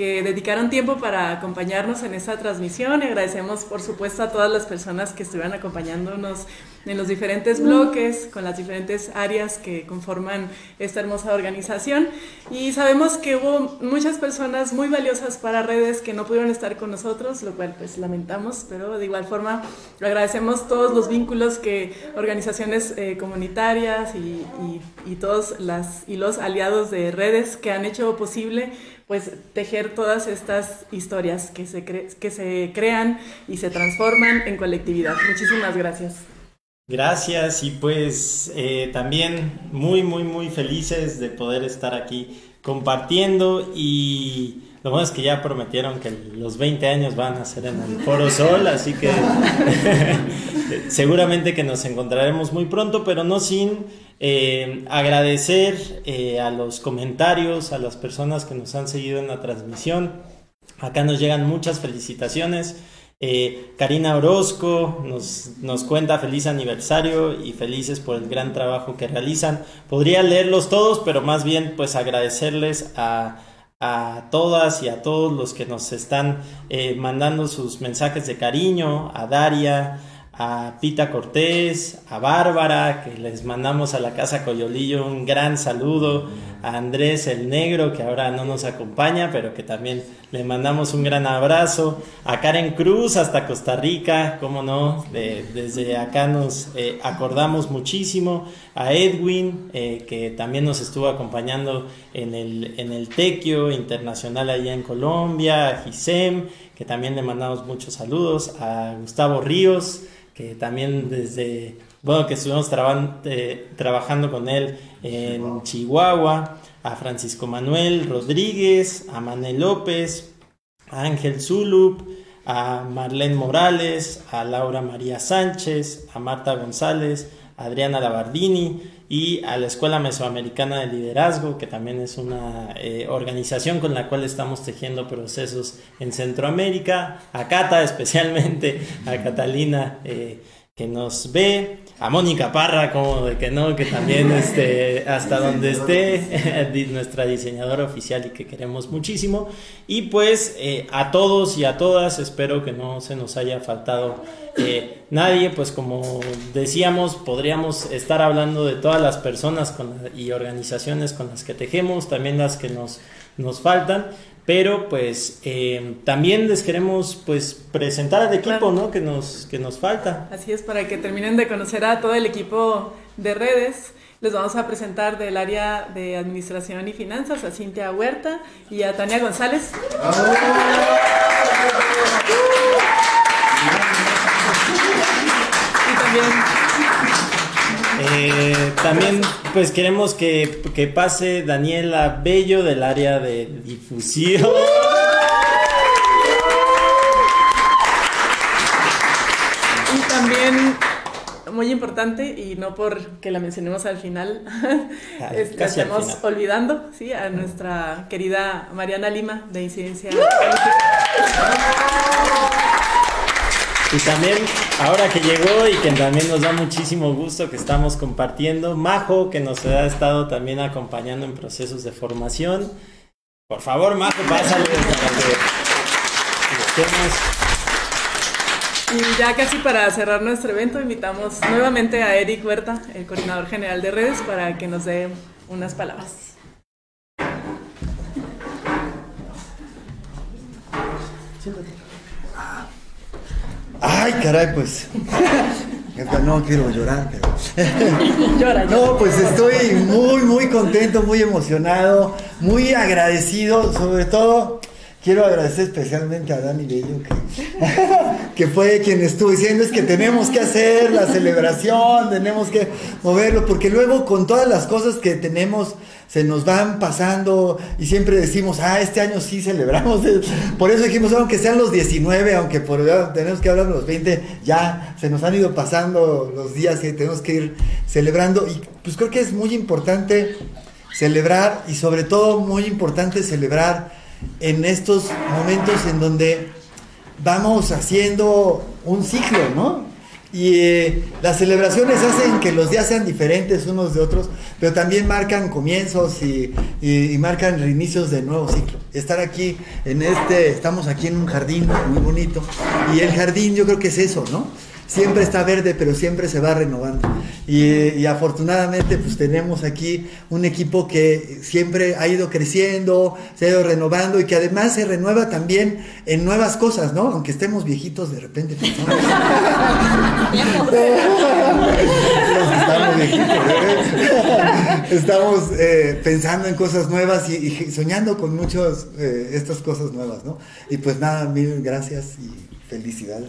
S2: que dedicaron tiempo para acompañarnos en esta transmisión. Agradecemos, por supuesto, a todas las personas que estuvieron acompañándonos en los diferentes bloques, con las diferentes áreas que conforman esta hermosa organización. Y sabemos que hubo muchas personas muy valiosas para redes que no pudieron estar con nosotros, lo cual pues lamentamos, pero de igual forma agradecemos todos los vínculos que organizaciones eh, comunitarias y, y todos las, y los aliados de redes que han hecho posible pues tejer todas estas historias que se, que se crean y se transforman en colectividad. Muchísimas gracias.
S1: Gracias y pues eh, también muy, muy, muy felices de poder estar aquí compartiendo y lo bueno es que ya prometieron que los 20 años van a ser en el Foro Sol, así que seguramente que nos encontraremos muy pronto, pero no sin eh, agradecer eh, a los comentarios, a las personas que nos han seguido en la transmisión. Acá nos llegan muchas felicitaciones. Eh, Karina Orozco nos, nos, cuenta feliz aniversario y felices por el gran trabajo que realizan. Podría leerlos todos, pero más bien pues agradecerles a, a todas y a todos los que nos están mandando sus mensajes de cariño, a Daria, a Pita Cortés, a Bárbara, que les mandamos a la Casa Coyolillo un gran saludo, a Andrés el Negro, que ahora no nos acompaña, pero que también le mandamos un gran abrazo, a Karen Cruz hasta Costa Rica, cómo no, desde acá nos eh, acordamos muchísimo, a Edwin, eh, que también nos estuvo acompañando en el, en el Tequio Internacional allá en Colombia, a Gisem, que también le mandamos muchos saludos, a Gustavo Ríos, que también desde, bueno, que estuvimos eh, trabajando con él en Chihuahua, a Francisco Manuel Rodríguez, a Manel López, a Ángel Zulup, a Marlene Morales, a Laura María Sánchez, a Marta González, a Adriana Labardini y a la Escuela Mesoamericana de Liderazgo, que también es una eh, organización con la cual estamos tejiendo procesos en Centroamérica, a Cata especialmente, a Catalina eh, que nos ve, a Mónica Parra, como de que no, que también este, hasta donde esté, nuestra diseñadora oficial y que queremos muchísimo. Y pues eh, a todos y a todas, espero que no se nos haya faltado eh, nadie, pues como decíamos, podríamos estar hablando de todas las personas y organizaciones con las que tejemos, también las que nos, nos faltan pero pues eh, también les queremos pues presentar al equipo ¿no? que, nos, que nos falta.
S2: Así es, para que terminen de conocer a todo el equipo de redes. Les vamos a presentar del área de Administración y Finanzas a Cintia Huerta y a Tania González. También
S1: eh, también pues queremos que, que, pase Daniela Bello del área de difusión.
S2: Y también, muy importante, y no porque la mencionemos al final, ah, la estamos olvidando, ¿sí? A nuestra querida Mariana Lima de Incidencia.
S1: Y también, ahora que llegó y que también nos da muchísimo gusto que estamos compartiendo, Majo, que nos ha estado también acompañando en procesos de formación. Por favor, Majo, pásale
S2: Y ya casi para cerrar nuestro evento, invitamos nuevamente a Eric Huerta, el coordinador general de redes, para que nos dé unas palabras.
S17: Ay, caray, pues. No quiero llorar, pero. No, pues estoy muy, muy contento, muy emocionado, muy agradecido, sobre todo. Quiero agradecer especialmente a Dani Bello, que, que fue quien estuvo diciendo es que tenemos que hacer la celebración, tenemos que moverlo, porque luego con todas las cosas que tenemos se nos van pasando y siempre decimos, ah, este año sí celebramos. Por eso dijimos, aunque sean los 19, aunque por tenemos que hablar de los 20, ya se nos han ido pasando los días y tenemos que ir celebrando. Y pues creo que es muy importante celebrar y sobre todo muy importante celebrar en estos momentos en donde vamos haciendo un ciclo, ¿no? Y eh, las celebraciones hacen que los días sean diferentes unos de otros, pero también marcan comienzos y, y- y marcan reinicios de nuevo ciclo. Estar aquí en este, estamos aquí en un jardín muy bonito y el jardín yo creo que es eso, ¿no? Siempre está verde, pero siempre se va renovando. Y, afortunadamente pues tenemos aquí un equipo que siempre ha ido creciendo, se ha ido renovando y que además se renueva también en nuevas cosas, ¿no? Aunque estemos viejitos de repente pensamos. Que estamos ¿eh? Eh, pensando en cosas nuevas y, y soñando con muchas eh, estas cosas nuevas, ¿no? Y pues nada, mil gracias y felicidades.